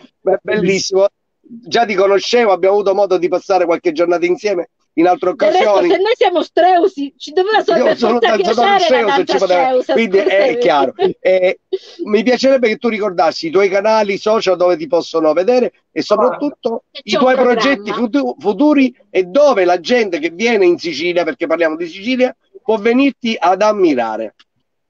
bellissimo. Già ti conoscevo, abbiamo avuto modo di passare qualche giornata insieme in altre occasioni. Resto, se noi siamo streusi, ci doveva solo sono piacere ci poteva, quindi è chiaro. Eh, mi piacerebbe che tu ricordassi i tuoi canali social dove ti possono vedere e soprattutto ah, i tuoi progetti futuri e dove la gente che viene in Sicilia, perché parliamo di Sicilia, può venirti ad ammirare.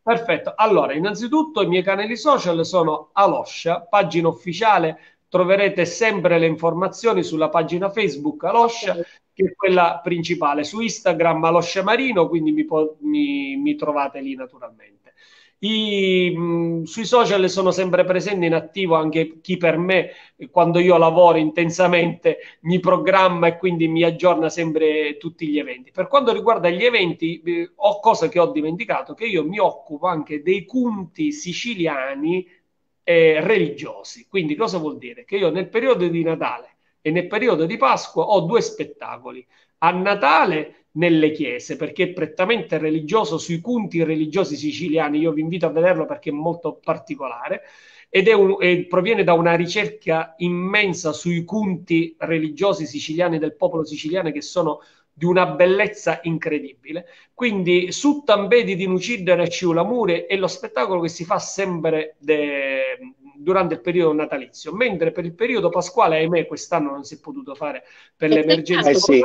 Perfetto. Allora, innanzitutto i miei canali social sono Aloscia, pagina ufficiale, troverete sempre le informazioni sulla pagina Facebook Aloscia, che è quella principale, su Instagram Aloscia Marino, quindi mi, mi, mi trovate lì naturalmente. I, mh, sui social sono sempre presenti in attivo anche chi per me, quando io lavoro intensamente, mi programma e quindi mi aggiorna sempre tutti gli eventi. Per quanto riguarda gli eventi, eh, ho cose che ho dimenticato, che io mi occupo anche dei culti siciliani eh, religiosi. Quindi cosa vuol dire? Che io nel periodo di Natale e nel periodo di Pasqua ho due spettacoli. A Natale nelle chiese perché è prettamente religioso sui punti religiosi siciliani. Io vi invito a vederlo perché è molto particolare ed è un, è, proviene da una ricerca immensa sui punti religiosi siciliani del popolo siciliano che sono di una bellezza incredibile. Quindi su Tambedi di Nucidere e Ciulamure è lo spettacolo che si fa sempre de, durante il periodo natalizio, mentre per il periodo pasquale, ahimè, quest'anno non si è potuto fare per l'emergenza. Eh sì.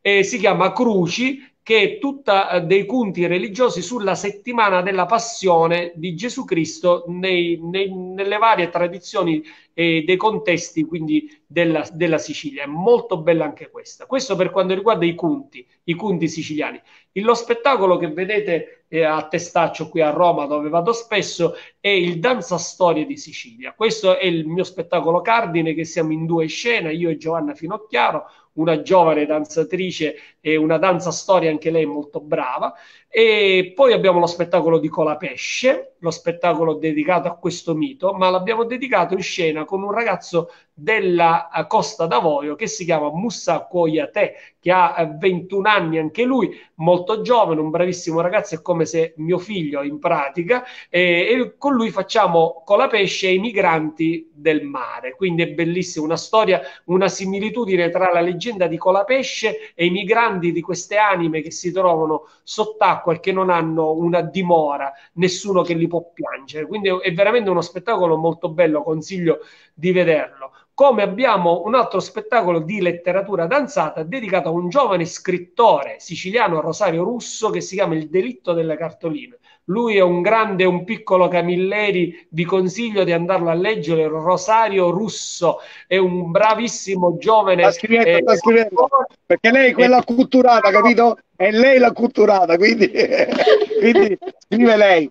eh, si chiama Cruci che è tutta eh, dei punti religiosi sulla settimana della passione di Gesù Cristo nei, nei, nelle varie tradizioni e dei contesti quindi della, della, Sicilia. È molto bella anche questa. Questo per quanto riguarda i conti, i conti siciliani. Lo spettacolo che vedete eh, a Testaccio qui a Roma, dove vado spesso, è il Danza Storie di Sicilia. Questo è il mio spettacolo cardine, che siamo in due scene, io e Giovanna Finocchiaro, una giovane danzatrice e una danza storia, anche lei molto brava. E poi abbiamo lo spettacolo di Colapesce, lo spettacolo dedicato a questo mito, ma l'abbiamo dedicato in scena con un ragazzo della eh, Costa d'Avorio che si chiama Musa Koyate, che ha 21 eh, anni anche lui, molto giovane, un bravissimo ragazzo, è come se mio figlio in pratica, e, e con lui facciamo Colapesce e i migranti del mare. Quindi è bellissima una storia, una similitudine tra la leggenda di Colapesce e i migranti di queste anime che si trovano sott'acqua e che non hanno una dimora, nessuno che li può piangere. Quindi è veramente uno spettacolo molto bello, consiglio di vederlo come abbiamo un altro spettacolo di letteratura danzata dedicato a un giovane scrittore siciliano Rosario Russo che si chiama Il delitto delle cartoline. Lui è un grande, un piccolo Camilleri, vi consiglio di andarlo a leggere. Rosario Russo è un bravissimo giovane. Sta scrivendo, eh, sta scrivendo. Perché lei è quella culturata, capito? È lei la culturata, quindi, quindi scrive lei.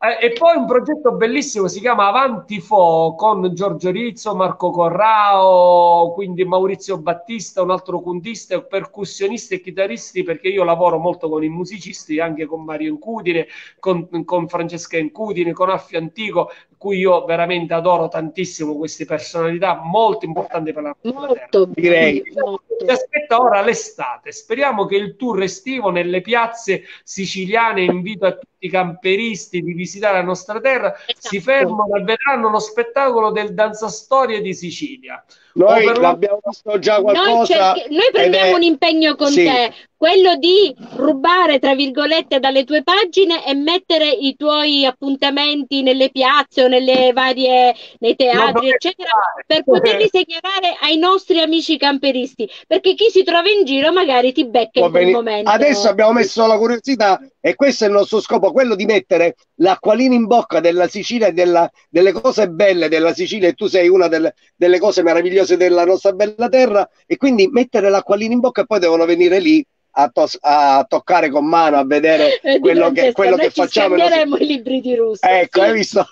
Eh, e poi un progetto bellissimo si chiama Avanti Fo con Giorgio Rizzo, Marco Corrao, quindi Maurizio Battista, un altro contista, percussionista e chitarristi, perché io lavoro molto con i musicisti, anche con Mario Incudine, con, con Francesca Incudine, con Affi Antico, cui io veramente adoro tantissimo queste personalità molto importanti per la molto, direi. Ci aspetta ora l'estate. Speriamo che il tour estivo nelle piazze siciliane invito a tutti i camperisti di visitare la nostra terra esatto. si fermano e vedranno lo spettacolo del Danza Storie di Sicilia. Noi l'abbiamo visto già qualcosa. Noi, cerchi- noi prendiamo è... un impegno con sì. te, quello di rubare, tra virgolette, dalle tue pagine e mettere i tuoi appuntamenti nelle piazze o nelle varie, nei teatri, eccetera, fare. per poterli segnalare ai nostri amici camperisti. Perché chi si trova in giro magari ti becca in quel momento. Adesso abbiamo messo la curiosità e questo è il nostro scopo, quello di mettere l'acquolina in bocca della Sicilia e della, delle cose belle della Sicilia e tu sei una delle, delle cose meravigliose della nostra bella terra e quindi mettere l'acquolina in bocca e poi devono venire lì a, to- a, toccare con mano, a vedere quello che, quello che facciamo. Scambieremo i libri di Russo. Ecco, sì. hai visto?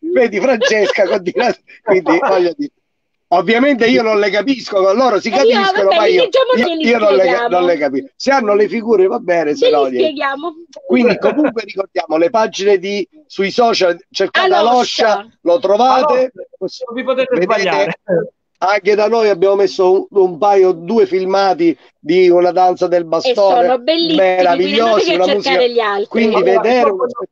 Vedi Francesca, continua, quindi voglio dire. Ovviamente io non le capisco, loro si capiscono, io, ma io, io, io non, le, non, le, capisco. Se hanno le figure va bene, se no spieghiamo. Quindi comunque ricordiamo le pagine di, sui social, cercate Aloscia, lo trovate. Allora, vi potete vedete, sbagliare anche da noi abbiamo messo un, un, paio, due filmati di una danza del bastone e sono bellissimi, meravigliosi, una musica. Quindi allora, vedere voglio,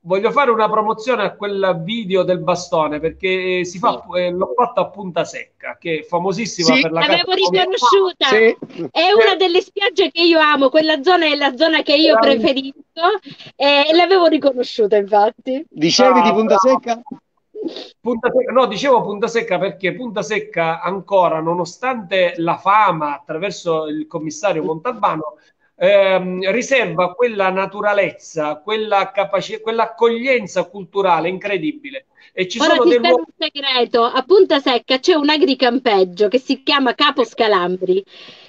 voglio fare una promozione a quel video del bastone perché si fa, sì. eh, l'ho fatto a Punta Secca, che è famosissima sì. per la L'avevo riconosciuta. Sì. È una delle spiagge che io amo, quella zona è la zona che io preferisco e l'avevo riconosciuta, infatti. Dicevi ah, di Punta Secca? Punta Secca, no, dicevo Punta Secca perché Punta Secca ancora, nonostante la fama attraverso il commissario Montalbano, ehm, riserva quella naturalezza, quella capacità, quell'accoglienza culturale incredibile. E ci Ora sono dei luoghi... un segreto, a Punta Secca c'è un agricampeggio che si chiama Capo Scalambri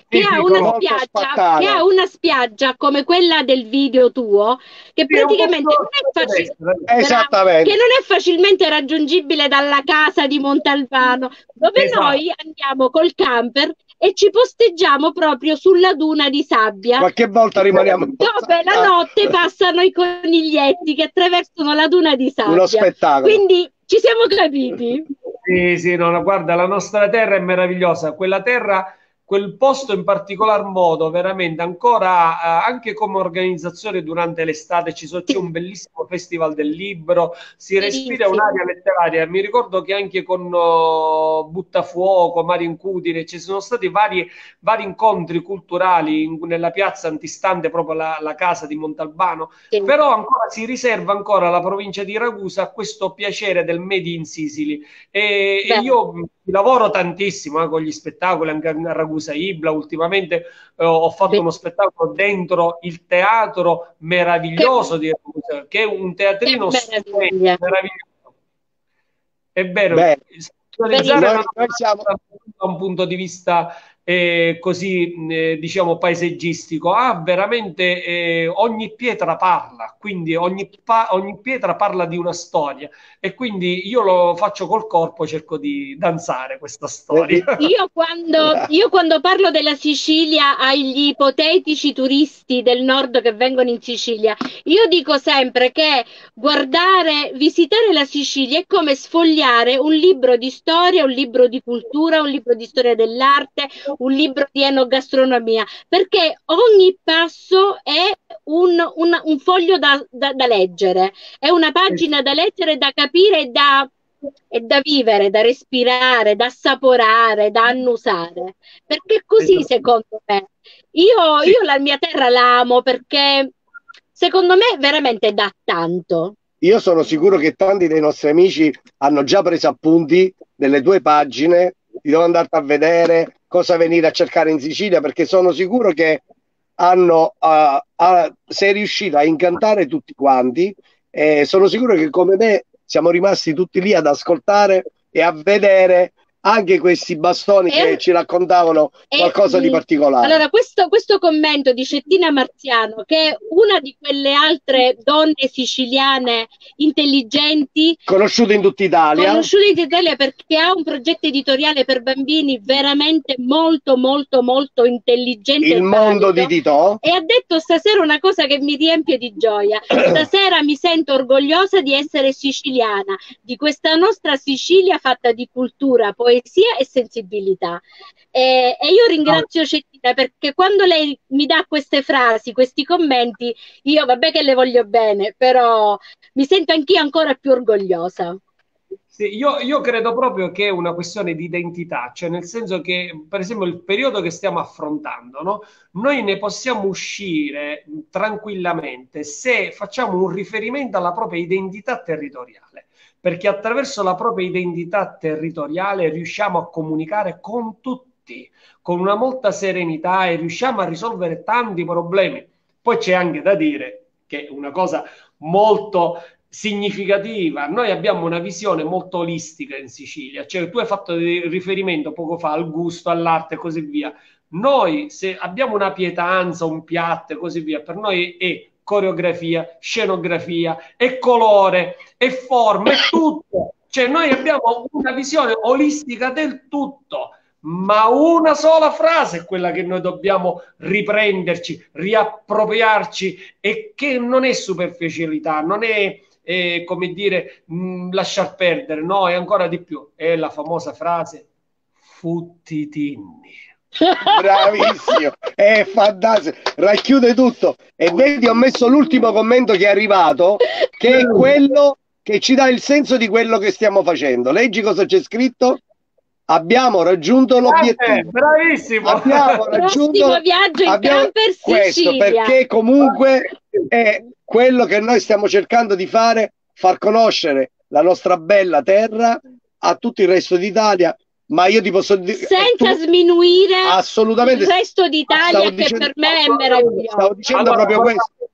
che ha, una spiaggia, che ha una spiaggia come quella del video tuo, che praticamente non è, facil- che non è facilmente raggiungibile dalla casa di Montalbano, dove esatto. noi andiamo col camper e ci posteggiamo proprio sulla duna di sabbia. Qualche volta rimaniamo dove la notte passano i coniglietti che attraversano la duna di sabbia. Uno spettacolo. Quindi ci siamo capiti. Sì, sì, no, guarda, la nostra terra è meravigliosa. Quella terra quel posto in particolar modo veramente ancora eh, anche come organizzazione durante l'estate ci so, c'è un bellissimo festival del libro si respira un'area letteraria. Mi ricordo che anche con uh, Buttafuoco Mario Incudine ci sono stati vari, vari incontri culturali in, nella piazza antistante proprio la, la casa di Montalbano. Sì. però ancora si riserva ancora la provincia di Ragusa questo piacere del Made in Sicily. E, e io lavoro tantissimo eh, con gli spettacoli anche a Ragusa Ibla ultimamente eh, ho fatto sì. uno spettacolo dentro il teatro meraviglioso che, di Ragusa che è un teatrino stupendo, meraviglioso è vero Beh, noi, noi siamo... da un punto di vista eh, così eh, diciamo paesaggistico, ha veramente eh, ogni pietra parla, quindi ogni, pa- ogni, pietra parla di una storia e quindi io lo faccio col corpo, cerco di danzare questa storia. Io quando, io quando parlo della Sicilia agli ipotetici turisti del nord che vengono in Sicilia, io dico sempre che guardare, visitare la Sicilia è come sfogliare un libro di storia, un libro di cultura, un libro di storia dell'arte, un libro di enogastronomia, perché ogni passo è un, un, un foglio da, da, da, leggere, è una pagina da leggere, da capire e da, e da vivere, da respirare, da assaporare, da annusare. Perché così, esatto. secondo me, io, io la mia terra la amo perché secondo me veramente dà tanto. Io sono sicuro che tanti dei nostri amici hanno già preso appunti delle tue pagine, ti devo andare a vedere, cosa venire a cercare in Sicilia perché sono sicuro che hanno, uh, uh, sei riuscito a incantare tutti quanti e sono sicuro che come me siamo rimasti tutti lì ad ascoltare e a vedere anche questi bastoni e, che ci raccontavano qualcosa e, di particolare. Allora, questo, questo, commento di Cettina Marziano, che è una di quelle altre donne siciliane intelligenti, conosciute in tutta Italia, conosciute in tutta Italia perché ha un progetto editoriale per bambini veramente molto, molto, molto intelligente. Il mondo di Tito. E ha detto stasera una cosa che mi riempie di gioia. Stasera mi sento orgogliosa di essere siciliana, di questa nostra Sicilia fatta di cultura, poesia poesia e sensibilità. E, e io ringrazio Cettina perché quando lei mi dà queste frasi, questi commenti, io vabbè che le voglio bene, però mi sento anch'io ancora più orgogliosa. Sì, io, io, credo proprio che è una questione di identità, cioè nel senso che, per esempio, il periodo che stiamo affrontando, no? noi ne possiamo uscire tranquillamente se facciamo un riferimento alla propria identità territoriale perché attraverso la propria identità territoriale riusciamo a comunicare con tutti, con una molta serenità e riusciamo a risolvere tanti problemi. Poi c'è anche da dire che una cosa molto significativa, noi abbiamo una visione molto olistica in Sicilia, cioè tu hai fatto riferimento poco fa al gusto, all'arte e così via. Noi se abbiamo una pietanza, un piatto e così via, per noi è coreografia, scenografia, e colore, e forma, e tutto. Cioè noi abbiamo una visione olistica del tutto, ma una sola frase è quella che noi dobbiamo riprenderci, riappropriarci e che non è superficialità, non è eh, come dire mh, mm, lasciar perdere, no, è ancora di più, è la famosa frase futtitinni. Bravissimo, è fantastico, racchiude tutto. E vedi, ho messo l'ultimo commento che è arrivato, che è quello che ci dà il senso di quello che stiamo facendo. Leggi cosa c'è scritto? Abbiamo raggiunto l'obiettivo. bravissimo. Abbiamo raggiunto viaggio in abbiamo questo perché comunque è quello che noi stiamo cercando di fare, far conoscere la nostra bella terra a tutto il resto d'Italia ma io ti posso dire senza tu, sminuire assolutamente il resto d'Italia che dicendo, per me è meraviglioso. Stavo dicendo allora, proprio questo.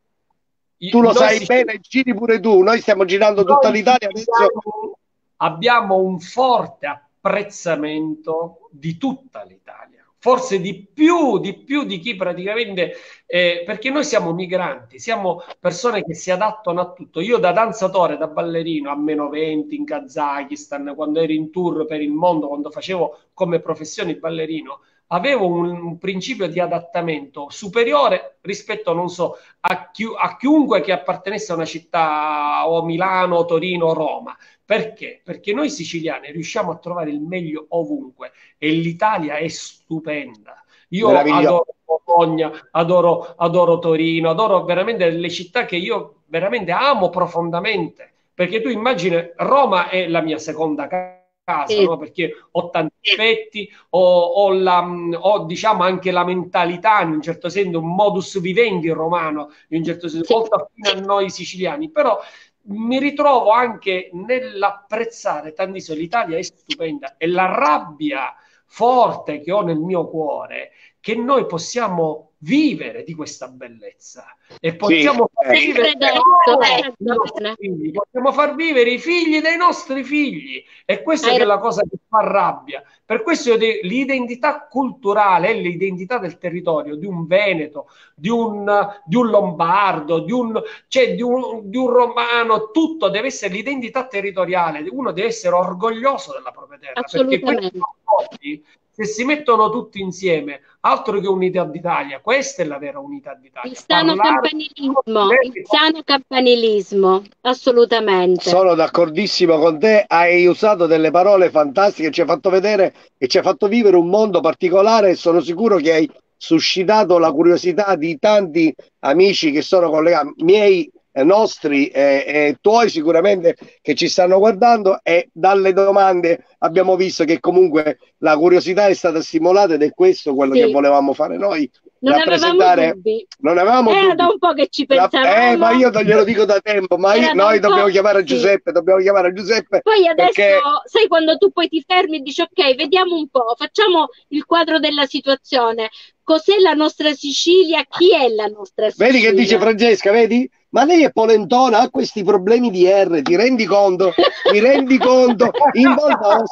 tu lo sai si... bene giri pure tu. Noi stiamo girando noi tutta l'Italia adesso. abbiamo un forte apprezzamento di tutta l'Italia forse di più, di più di chi praticamente, eh, perché noi siamo migranti, siamo persone che si adattano a tutto. Io da danzatore, da ballerino a meno 20 in Kazakistan, quando ero in tour per il mondo, quando facevo come professione il ballerino, avevo un, un, principio di adattamento superiore rispetto, non so, a, chi, a chiunque che appartenesse a una città o Milano, Torino, Roma. Perché? Perché noi siciliani riusciamo a trovare il meglio ovunque e l'Italia è stupenda. Io adoro Bologna, adoro, adoro Torino, adoro veramente le città che io veramente amo profondamente. Perché tu immagini, Roma è la mia seconda casa casa, sì. no? perché ho tanti effetti, ho, ho, la, ho, diciamo anche la mentalità, in un certo senso, un modus vivendi romano, in un certo senso, sì. oltre a noi siciliani, però mi ritrovo anche nell'apprezzare tantissimo, l'Italia è stupenda e la rabbia forte che ho nel mio cuore, che noi possiamo vivere di questa bellezza. E possiamo, sì, far, vivere detto, figli, possiamo far vivere i figli dei nostri figli. E questa Hai è la cosa che fa rabbia. Per questo l'identità culturale è l'identità del territorio di un veneto di un, di un lombardo di un, cioè di, un, di un romano. Tutto deve essere l'identità territoriale. Uno deve essere orgoglioso della propria terra perché questi se si mettono tutti insieme, altro che unità d'Italia, questa è la vera unità d'Italia. Il sano Parlare... campanilismo, il sano campanilismo, assolutamente. Sono d'accordissimo con te, hai usato delle parole fantastiche, ci hai fatto vedere e ci hai fatto vivere un mondo particolare e sono sicuro che hai suscitato la curiosità di tanti amici che sono collegati, miei nostri e eh, tuoi sicuramente che ci stanno guardando e dalle domande abbiamo visto che comunque la curiosità è stata stimolata ed è questo quello sì. che volevamo fare noi non avevamo dubbi non avevamo era dubbi. da un po' che ci pensavamo eh, ma io glielo dico da tempo ma io, noi dobbiamo chiamare Giuseppe sì. dobbiamo chiamare Giuseppe poi adesso perché... sai quando tu poi ti fermi e dici ok vediamo un po' facciamo il quadro della situazione cos'è la nostra Sicilia chi è la nostra Sicilia vedi che dice Francesca vedi ma lei è polentona, ha questi problemi di R, ti rendi conto? Ti rendi conto? In volta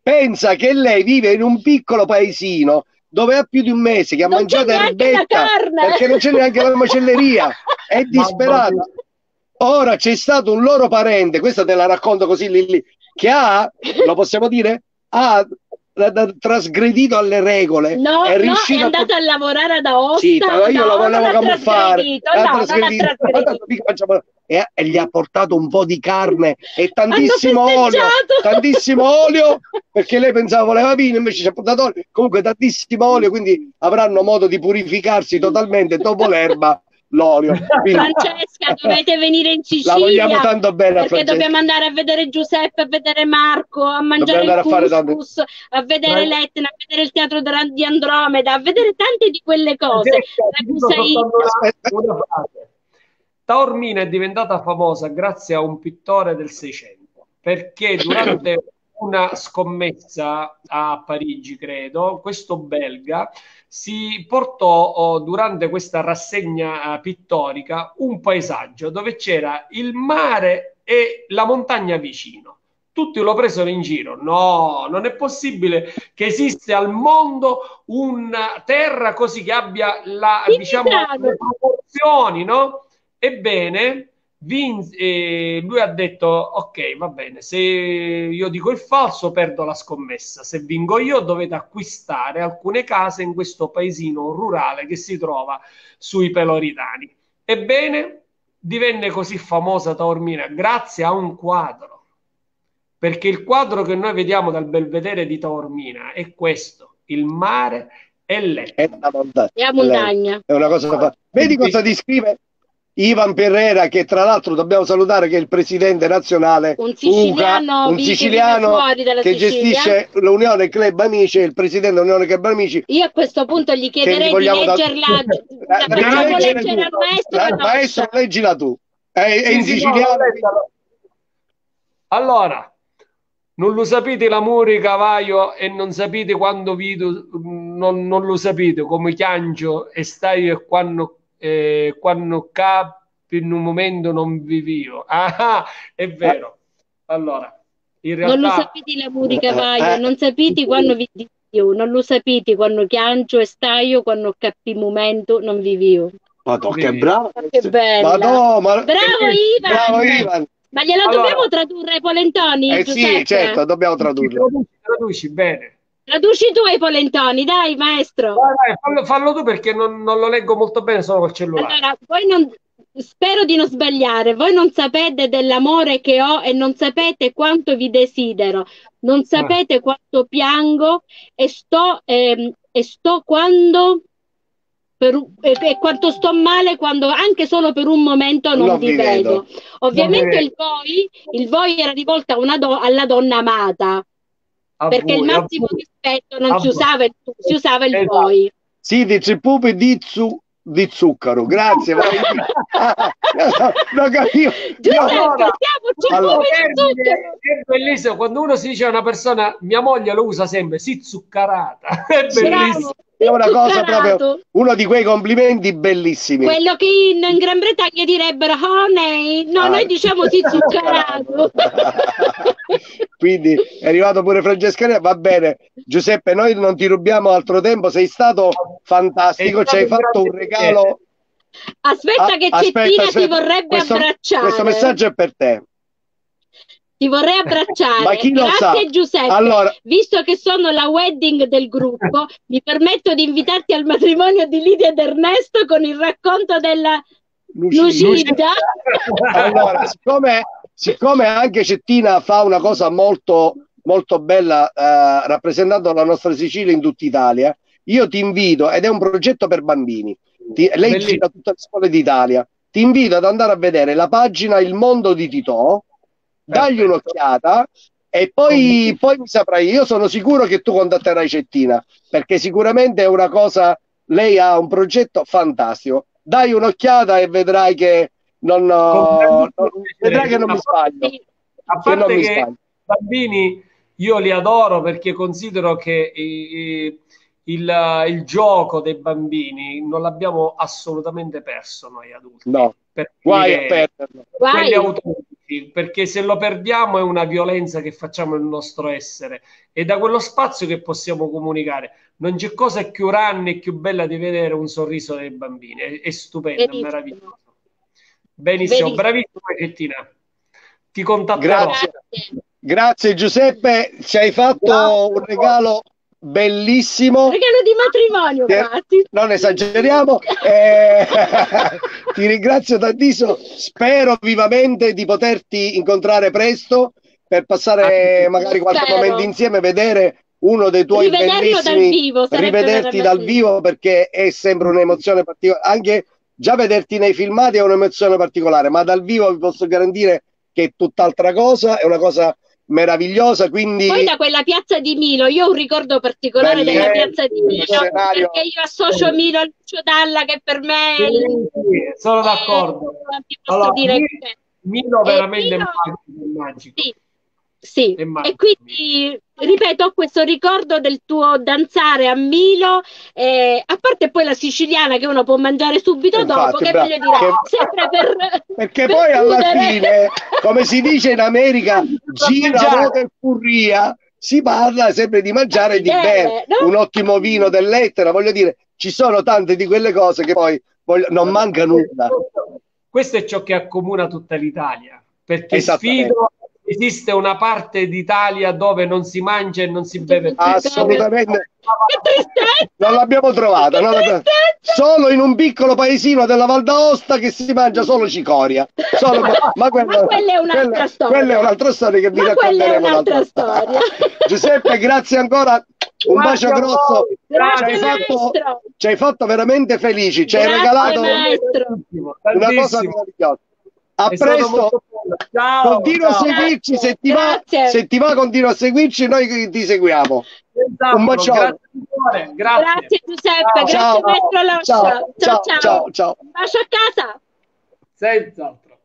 pensa che lei vive in un piccolo paesino dove ha più di un mese che ha non mangiato erbetta perché non c'è neanche la macelleria è disperata ora c'è stato un loro parente questa te la racconto così lì, lì che ha lo possiamo dire ha trasgredito alle regole. No, è, no, è andato a... a lavorare ad Aosta sì, io no, lo volevo camuffare. no, e, e, gli ha portato un po' di carne e tantissimo olio tantissimo olio perché lei pensava voleva vino invece ci ha portato olio. Comunque tantissimo olio quindi avranno modo di purificarsi totalmente dopo l'erba l'olio. Quindi... Francesca, dovete venire in Sicilia. La vogliamo tanto bene. Perché Francesca. dobbiamo andare a vedere Giuseppe, a vedere Marco, a mangiare il couscous, a, a vedere Ma... l'Etna, a vedere il teatro di Andromeda, a vedere tante di quelle cose. Taormina è diventata famosa grazie a un pittore del Seicento perché durante una scommessa a Parigi, credo, questo belga si portò oh, durante questa rassegna uh, pittorica un paesaggio dove c'era il mare e la montagna vicino. Tutti lo presero in giro. No, non è possibile che esiste al mondo una terra così che abbia la, diciamo, le proporzioni, no? Ebbene, Vince, eh, lui ha detto ok va bene se io dico il falso perdo la scommessa. Se vinco io dovete acquistare alcune case in questo paesino rurale che si trova sui Peloritani. Ebbene divenne così famosa Taormina grazie a un quadro. Perché il quadro che noi vediamo dal belvedere di Taormina è questo il mare e l'Etna. È la montagna. è una cosa fa... vedi cosa ti scrive Ivan Perrera, che tra l'altro dobbiamo salutare, che è il presidente nazionale un siciliano, UCA, un siciliano che gestisce l'Unione Club Amici, il presidente dell'Unione Club Amici. Io a questo punto gli chiederei di leggerla, da... la, facciamo leggere al maestro. maestro, leggila tu. È, è in siciliano. No, allora, non lo sapete l'amore cavallo e non sapete quando vedo, non, non lo sapete come chiangio e stai e quando eh, quando capi in un momento non vivivo. Ah, è vero. Allora, in realtà... Non lo sapete l'amore cavallo, non sapete quando vi io, non lo sapete quando chiangio e staio, quando capi momento non vivivo. Ma no, che bravo! Che bello! Ma no, ma... Bravo Ivan! Bravo Ivan! Ma glielo allora, dobbiamo tradurre polentoni? Eh Giuseppe? sì, certo, dobbiamo tradurre. Traduci bene. Traduci tu i polentoni, dai maestro. Dai, fallo, fallo, tu perché non, non, lo leggo molto bene solo col cellulare. Allora, voi non, spero di non sbagliare, voi non sapete dell'amore che ho e non sapete quanto vi desidero, non sapete ah. quanto piango e sto, eh, e sto quando per, e, e, quanto sto male quando anche solo per un momento non, non vi vedo. vedo. Ovviamente il voi, il voi era rivolto do, alla donna amata, perché voi, il massimo rispetto non si usava, il, si usava il esatto. voi. Sì, dice pupi di zu, di zucchero, grazie. non capivo. allora, è, bellissimo quando uno si dice a una persona, mia moglie lo usa sempre, si zuccarata. È bellissimo. È una cosa proprio, uno di quei complimenti bellissimi. Quello che in, in Gran Bretagna direbbero honey, no, ah. noi diciamo si zuccherato. Quindi è arrivato pure Francesca, va bene. Giuseppe, noi non ti rubiamo altro tempo, sei stato fantastico, ci hai fatto un regalo. Aspetta ah, che aspetta, Cettina aspetta. ti vorrebbe questo, abbracciare. Questo messaggio è per te. Ti vorrei abbracciare. Ma chi Grazie sa? Giuseppe. Allora... Visto che sono la wedding del gruppo, mi permetto di invitarti al matrimonio di Lidia ed Ernesto con il racconto della Lucida. allora, siccome, siccome, anche Cettina fa una cosa molto, molto bella eh, rappresentando la nostra Sicilia in tutta Italia, io ti invito, ed è un progetto per bambini, ti, lei gira tutte le scuole d'Italia, ti invito ad andare a vedere la pagina Il Mondo di Tito, dagli un'occhiata e poi, poi mi saprai. Io sono sicuro che tu contatterai Cettina perché sicuramente è una cosa. Lei ha un progetto fantastico. Dai un'occhiata e vedrai che non, non vedrai che non mi sbaglio. A parte che, che bambini io li adoro perché considero che i, il, il, gioco dei bambini non l'abbiamo assolutamente perso noi adulti. No, guai a perderlo. Guai perché se lo perdiamo è una violenza che facciamo nel nostro essere e da quello spazio che possiamo comunicare. Non c'è cosa più ranna e più bella di vedere un sorriso dei bambini, è, è stupendo, Benissimo. è meraviglioso. Benissimo, Benissimo. bravissima Cettina. Ti contatterò. Grazie. Grazie Giuseppe, ci hai fatto Grazie. un regalo bellissimo. Regalo di matrimonio, che, Non esageriamo. eh, ti ringrazio tantissimo. Spero vivamente di poterti incontrare presto per passare ah, magari qualche spero. momento insieme, vedere uno dei tuoi bellissimi dal vivo, rivederti dal vivo perché è sempre un'emozione particolare. Anche già vederti nei filmati è un'emozione particolare, ma dal vivo vi posso garantire che è tutt'altra cosa, è una cosa meravigliosa. Quindi... Poi da quella piazza di Milo, io ho un ricordo particolare Bellissimo, della piazza di Milo, scenario... perché io associo. Milo al Lucio Dalla che per me... Sì, sì, sono d'accordo. Eh, allora, Milo. Milo veramente Milo... magico. Sì, sì. e quindi ripeto, questo ricordo del tuo danzare a Milo, eh, a parte poi la siciliana che uno può mangiare subito Infatti, dopo, che voglio dire, che... sempre per... Perché per poi alla fine, come si dice in America, gira e furria, si parla sempre di mangiare e di bere, no? un ottimo vino dell'Ettera, voglio dire, ci sono tante di quelle cose che poi voglio... non manca nulla. Questo è ciò che accomuna tutta l'Italia, perché sfido esiste una parte d'Italia dove non si mangia e non si beve più. Assolutamente. Non l'abbiamo trovata. Non l'abbiamo... Solo in un piccolo paesino della Val d'Aosta che si mangia solo cicoria. Solo... Ma, quella, ma, quella, è un'altra quella, storia. Quella è un'altra storia che vi ma racconteremo. un'altra storia. Giuseppe, grazie ancora. Un bacio grosso. Ci hai, fatto, ci hai, fatto, veramente felici. Ci hai regalato maestro. una cosa meravigliosa. A È presto. Ciao, continua ciao. a seguirci. Se ti, va, se ti, va, continua a seguirci. Noi ti seguiamo. Esatto, Un bacione. Grazie, grazie. grazie Giuseppe. Ciao. Grazie Maestro Loscia. Ciao, ciao, ciao, ciao, ciao. Un bacio a casa. Senz'altro.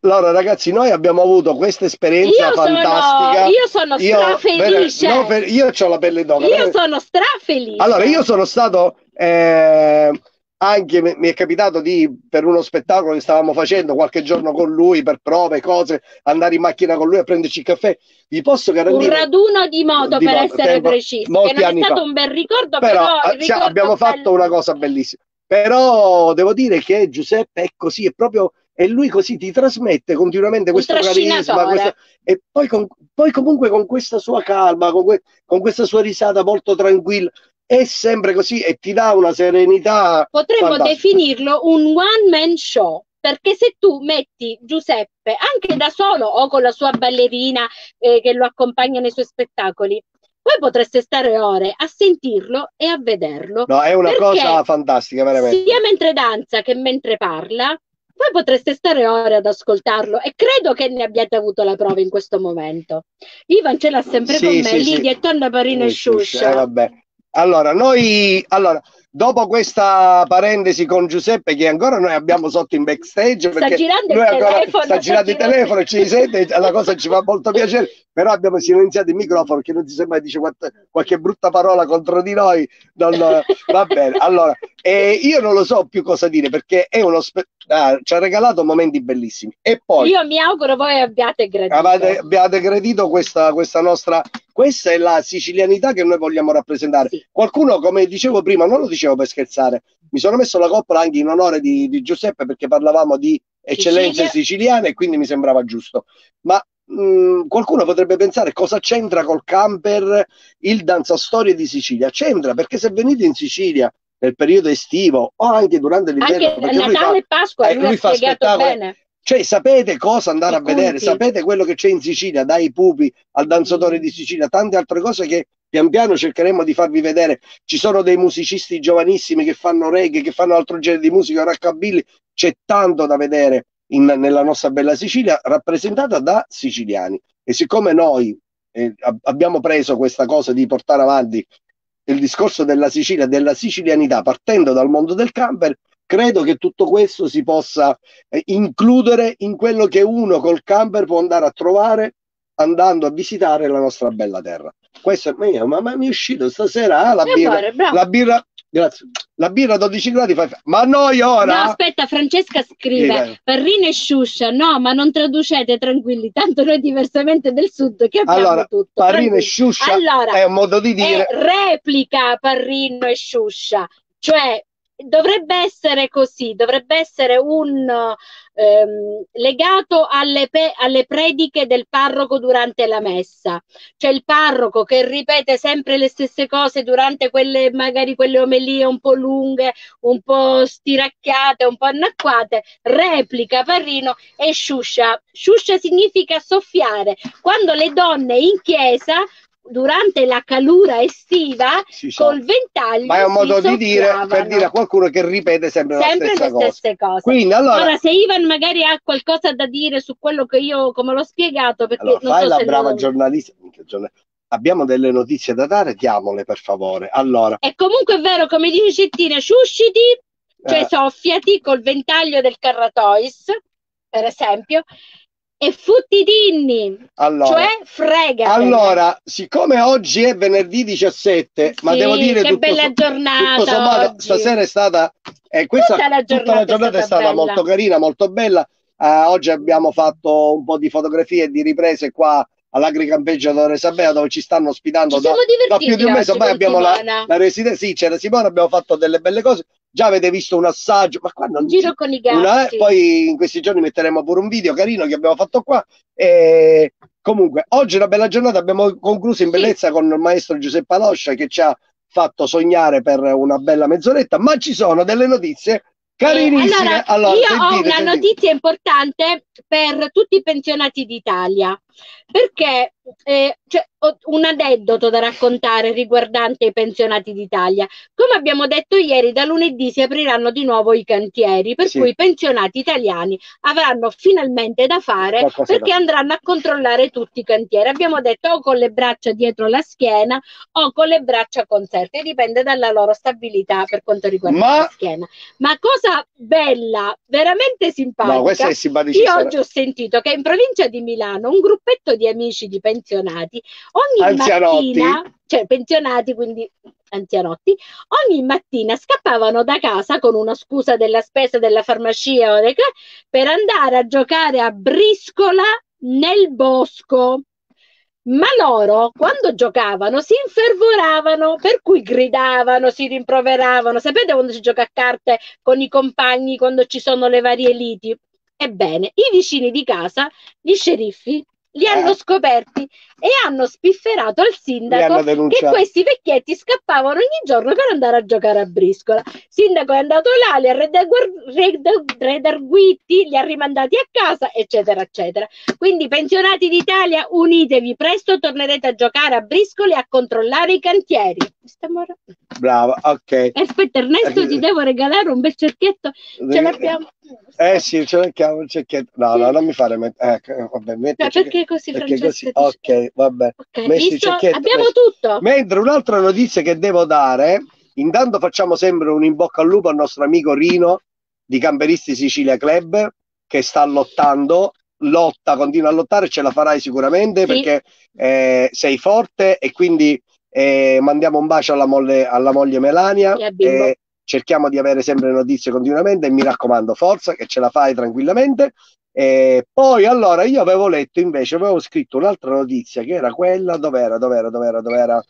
Allora, ragazzi, noi abbiamo avuto questa esperienza io fantastica. io sono strafelice. Io, no, io ho la pelle d'oca. Io sono strafelice. Allora, io sono stato. Eh, anche mi è capitato di per uno spettacolo che stavamo facendo qualche giorno con lui per prove, cose, andare in macchina con lui a prenderci il caffè. Vi posso garantire un raduno di moto di per moto, essere tempo, precisi. Molti anni è stato fa. un bel ricordo, però, però cioè, abbiamo bello. fatto una cosa bellissima. Però devo dire che Giuseppe è così, è proprio e lui così ti trasmette continuamente questo carisma questa, e poi, con, poi, comunque con questa sua calma, con, que, con questa sua risata molto tranquilla è sempre così e ti dà una serenità. Potremmo fantastica. definirlo un one man show. Perché se tu metti Giuseppe anche da solo o con la sua ballerina eh, che lo accompagna nei suoi spettacoli, Voi potreste stare ore a sentirlo e a vederlo. No, è una cosa fantastica, veramente. Sia mentre danza che mentre parla, voi potreste stare ore ad ascoltarlo e credo che ne abbiate avuto la prova in questo momento. Ivan ce l'ha sempre sì, con me, sì, Lidia sì. e Tonna Parino e Sciuscia. Eh, vabbè. Allora, noi allora, dopo questa parentesi con Giuseppe che ancora noi abbiamo sotto in backstage sta girando il telefono sta girando il telefono ci sente la cosa ci fa molto piacere però abbiamo silenziato il microfono che non si sembra dice qualche, brutta parola contro di noi non, va bene allora eh, io non lo so più cosa dire perché è uno spe- ah, ci ha regalato momenti bellissimi e poi io mi auguro voi abbiate gradito abbiate, abbiate gradito questa, questa nostra questa è la sicilianità che noi vogliamo rappresentare. Sì. Qualcuno, come dicevo prima, non lo dicevo per scherzare, mi sono messo la coppola anche in onore di, di Giuseppe perché parlavamo di eccellenze Sicilia. siciliane e quindi mi sembrava giusto. Ma mh, qualcuno potrebbe pensare cosa c'entra col camper il danzastorie di Sicilia? C'entra perché se venite in Sicilia nel periodo estivo o anche durante l'inverno, anche Natale e Pasqua, eh, lui, lui fa spettacolo. Bene cioè, sapete cosa andare I a vedere? Sapete quello che c'è in Sicilia, dai pupi al danzatore di Sicilia, tante altre cose che pian piano cercheremo di farvi vedere. Ci sono dei musicisti giovanissimi che fanno reggae, che fanno altro genere di musica, rockabilly. C'è tanto da vedere in, nella nostra bella Sicilia, rappresentata da siciliani. E siccome noi eh, abbiamo preso questa cosa di portare avanti il discorso della Sicilia, della sicilianità, partendo dal mondo del camper, credo che tutto questo si possa eh, includere in quello che uno col camper può andare a trovare andando a visitare la nostra bella terra. Questo è mio, ma, ma mi è uscito stasera ah, la, birra, la birra. Grazie. La birra 12 gradi fa... Ma noi ora... No, aspetta, Francesca scrive Parrino e Sciuscia, no, ma non traducete tranquilli, tanto noi diversamente del sud che abbiamo allora, tutto. Parrino e Sciuscia allora, è un modo di dire... replica Parrino e Sciuscia, cioè dovrebbe essere così, dovrebbe essere un ehm, legato alle, pe- alle, prediche del parroco durante la messa, cioè il parroco che ripete sempre le stesse cose durante quelle magari quelle omelie un po' lunghe, un po' stiracchiate, un po' annacquate, replica Parrino e sciuscia. Sciuscia significa soffiare. Quando le donne in chiesa durante la calura estiva sì, col ventaglio ma è un modo di dire per dire a qualcuno che ripete sempre, sempre le stesse cose. Quindi, allora... Ora, se Ivan magari ha qualcosa da dire su quello che io come l'ho spiegato perché allora, non fai so la brava non... giornalista abbiamo delle notizie da dare diamole per favore. Allora e comunque è vero come dice Cettina susciti cioè eh. soffiati col ventaglio del Carratois per esempio e futtidinni, allora, cioè frega. Allora, siccome oggi è venerdì 17, sì, ma devo dire che tutto, bella giornata. Tutto sommato, stasera è stata eh, questa, tutta la giornata, tutta la giornata è stata, è stata molto carina, molto bella. Uh, oggi abbiamo fatto un po' di fotografie e di riprese qua all'agricampeggio dove Sabea dove ci stanno ospitando da, da, più di un mese ormai abbiamo la, la residenza sì c'era Simone abbiamo fatto delle belle cose già avete visto un assaggio ma qua non giro con i gatti una, eh, poi in questi giorni metteremo pure un video carino che abbiamo fatto qua e comunque oggi è una bella giornata abbiamo concluso in bellezza sì. con il maestro Giuseppe Aloscia che ci ha fatto sognare per una bella mezz'oretta ma ci sono delle notizie Carinissime. Eh, allora, allora, io sentite, ho una sentite. notizia importante per tutti i pensionati d'Italia perché eh, cioè, ho un aneddoto da raccontare riguardante i pensionati d'Italia. Come abbiamo detto ieri, da lunedì si apriranno di nuovo i cantieri, per sì. cui i pensionati italiani avranno finalmente da fare Qualcosa perché da... andranno a controllare tutti i cantieri. Abbiamo detto o con le braccia dietro la schiena o con le braccia conserte, dipende dalla loro stabilità per quanto riguarda Ma... la schiena. Ma cosa bella, veramente simpatica. No, Io oggi ho sentito che in provincia di Milano un gruppo gruppetto di amici di pensionati ogni anzianotti. mattina, cioè pensionati quindi anzianotti, ogni mattina scappavano da casa con una scusa della spesa della farmacia per andare a giocare a briscola nel bosco. Ma loro, quando giocavano, si infervoravano, per cui gridavano, si rimproveravano. Sapete quando si gioca a carte con i compagni, quando ci sono le varie liti? Ebbene, i vicini di casa, gli sceriffi, li eh. hanno scoperti e hanno spifferato al sindaco che questi vecchietti scappavano ogni giorno per andare a giocare a briscola. Il sindaco è andato là, li ha redarguiti, li ha rimandati a casa, eccetera, eccetera. Quindi pensionati d'Italia, unitevi presto, tornerete a giocare a briscole e a controllare i cantieri. Brava, ok. Aspetta Ernesto, ti devo regalare un bel cerchietto. Ce l'abbiamo. Eh sì, ce l'abbiamo un cerchietto. No, no, non mi fare mettere. Ecco, vabbè, metti no, perché così, perché così. Ok, vabbè. Okay. Visto, abbiamo messo. tutto. Mentre un'altra notizia che devo dare, intanto facciamo sempre un in bocca al lupo al nostro amico Rino di Camperisti Sicilia Club che sta lottando lotta, continua a lottare, ce la farai sicuramente sì. perché eh, sei forte e quindi eh, mandiamo un bacio alla, molle, alla moglie Melania e cerchiamo di avere sempre notizie continuamente e mi raccomando forza che ce la fai tranquillamente. E poi allora io avevo letto invece avevo scritto un'altra notizia che era quella dov'era dov'era dov'era dov'era?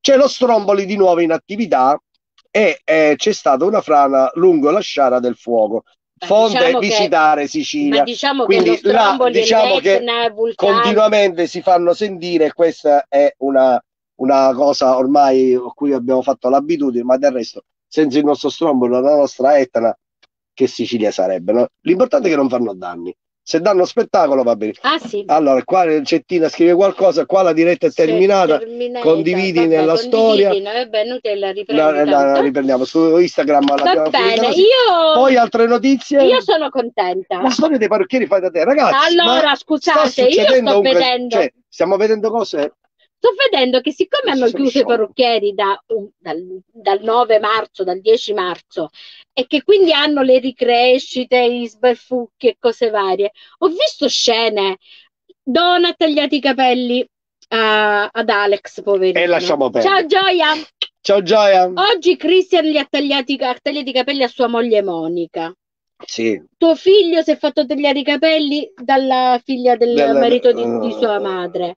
C'è lo Stromboli di nuovo in attività e eh, c'è stata una frana lungo la sciara del fuoco. Fonte diciamo visitare che, Sicilia. Diciamo Quindi che là, diciamo che continuamente si fanno sentire questa è una, una cosa ormai a cui abbiamo fatto l'abitudine, ma del resto senza il nostro strombolo, la nostra Etna, che Sicilia sarebbe? No? L'importante è che non fanno danni se danno spettacolo va bene. Ah, sì. Allora, qua Cettina scrive qualcosa, qua la diretta è terminata, terminata condividi vabbè, nella storia. Vabbè, la, la, la, riprendiamo su Instagram. Va bene, io... Poi altre notizie? Io sono contenta. La storia dei parrucchieri fai da te, ragazzi. Allora, scusate, io sto vedendo... Cioè, stiamo vedendo cose sto vedendo che siccome hanno chiuso i parrucchieri da, um, dal, dal, 9 marzo, dal 10 marzo, e che quindi hanno le ricrescite, i sberfucchi e cose varie, ho visto scene, Donna ha tagliato i capelli uh, ad Alex, poverino. E lasciamo perdere. Ciao Gioia! Ciao Gioia! Oggi Christian gli ha tagliati, ha tagliato i capelli a sua moglie Monica. Sì. Tuo figlio si è fatto tagliare i capelli dalla figlia del Della, marito di, di sua madre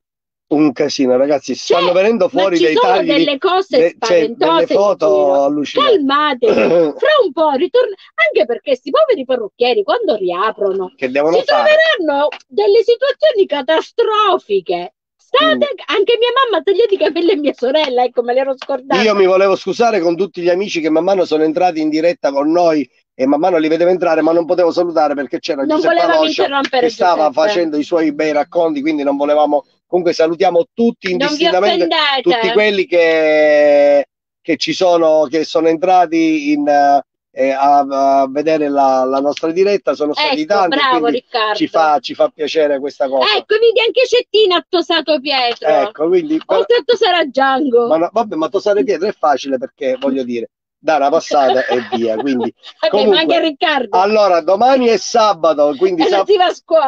un casino, ragazzi. Cioè, stanno venendo fuori dei tagli. delle cose de, spaventose. Cioè, foto allucinanti. Calmate, fra un po' ritorna. Anche perché questi poveri parrucchieri, quando riaprono, si fare? troveranno delle situazioni catastrofiche. State, mm. anche mia mamma ha tagliato i capelli a mia sorella, ecco, me l'ero scordata. Io mi volevo scusare con tutti gli amici che man mano sono entrati in diretta con noi e man mano li vedevo entrare, ma non potevo salutare perché c'era non Giuseppe Aloscio che stava Giuseppe. facendo i suoi bei racconti, quindi non volevamo Comunque salutiamo tutti indistintamente, tutti quelli che, che ci sono, che sono entrati in, eh, a, a, vedere la, la, nostra diretta, sono stati ecco, tanti, bravo, Riccardo. Ci, fa, ci fa piacere questa cosa. Ecco, vedi anche Cettina ha tosato Pietro. Ecco, quindi, Oltre a tosare Django. Ma no, vabbè, ma tosare Pietro è facile perché, voglio dire, da una passata e via. Quindi, comunque, Riccardo. Allora, domani è sabato, quindi sab-.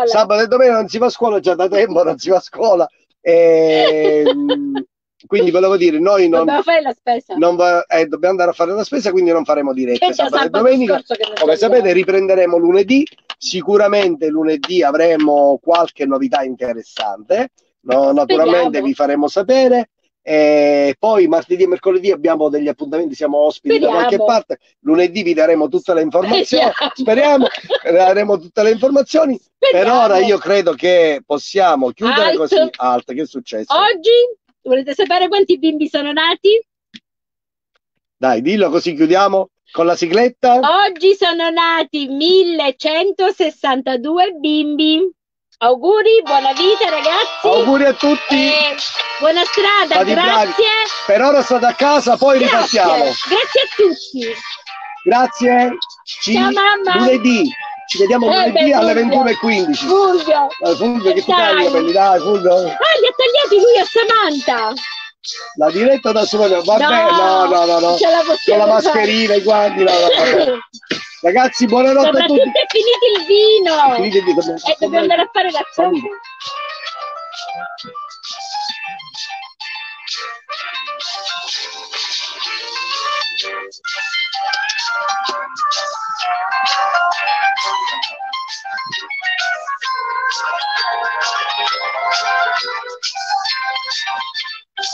Sabato e domenica non si va a scuola già da tempo, non si va a scuola. E, ehm, quindi volevo dire, noi non. Non va, eh, dobbiamo andare a fare la spesa, quindi non faremo diretta sabato, sabato e domenica. Come sapete, riprenderemo lunedì. Sicuramente lunedì avremo qualche novità interessante. No, naturalmente vi faremo sapere. E poi martedì e mercoledì abbiamo degli appuntamenti, siamo ospiti Speriamo. da qualche parte. Lunedì vi daremo tutte le informazioni. Speriamo, daremo tutte le informazioni. Speriamo. Per ora io credo che possiamo chiudere Alt. così. Alt, che è successo? Oggi volete sapere quanti bimbi sono nati? Dai, dillo così chiudiamo con la sigletta. Oggi sono nati 1162 bimbi. Auguri, buona vita ragazzi. Auguri a tutti. Eh, buona strada, Fate grazie. Bravi. Per ora state a casa, poi grazie. ripartiamo. Grazie a tutti. Grazie. Ci... Ciao mamma. Lunedì. Ci vediamo eh lunedì beh, alle 21.15. Fulvio. Eh, Fulvio, che ti tagli capelli, dai, Fulvio. Ah, li ha tagliati lui a Samantha. La diretta da solo, vabbè, no, no, no, no. Con la mascherina, i guanti, no, no, Ragazzi, buonanotte a tutti. è finito il vino. Finito. E dobbiamo andare a fare la cena. Okay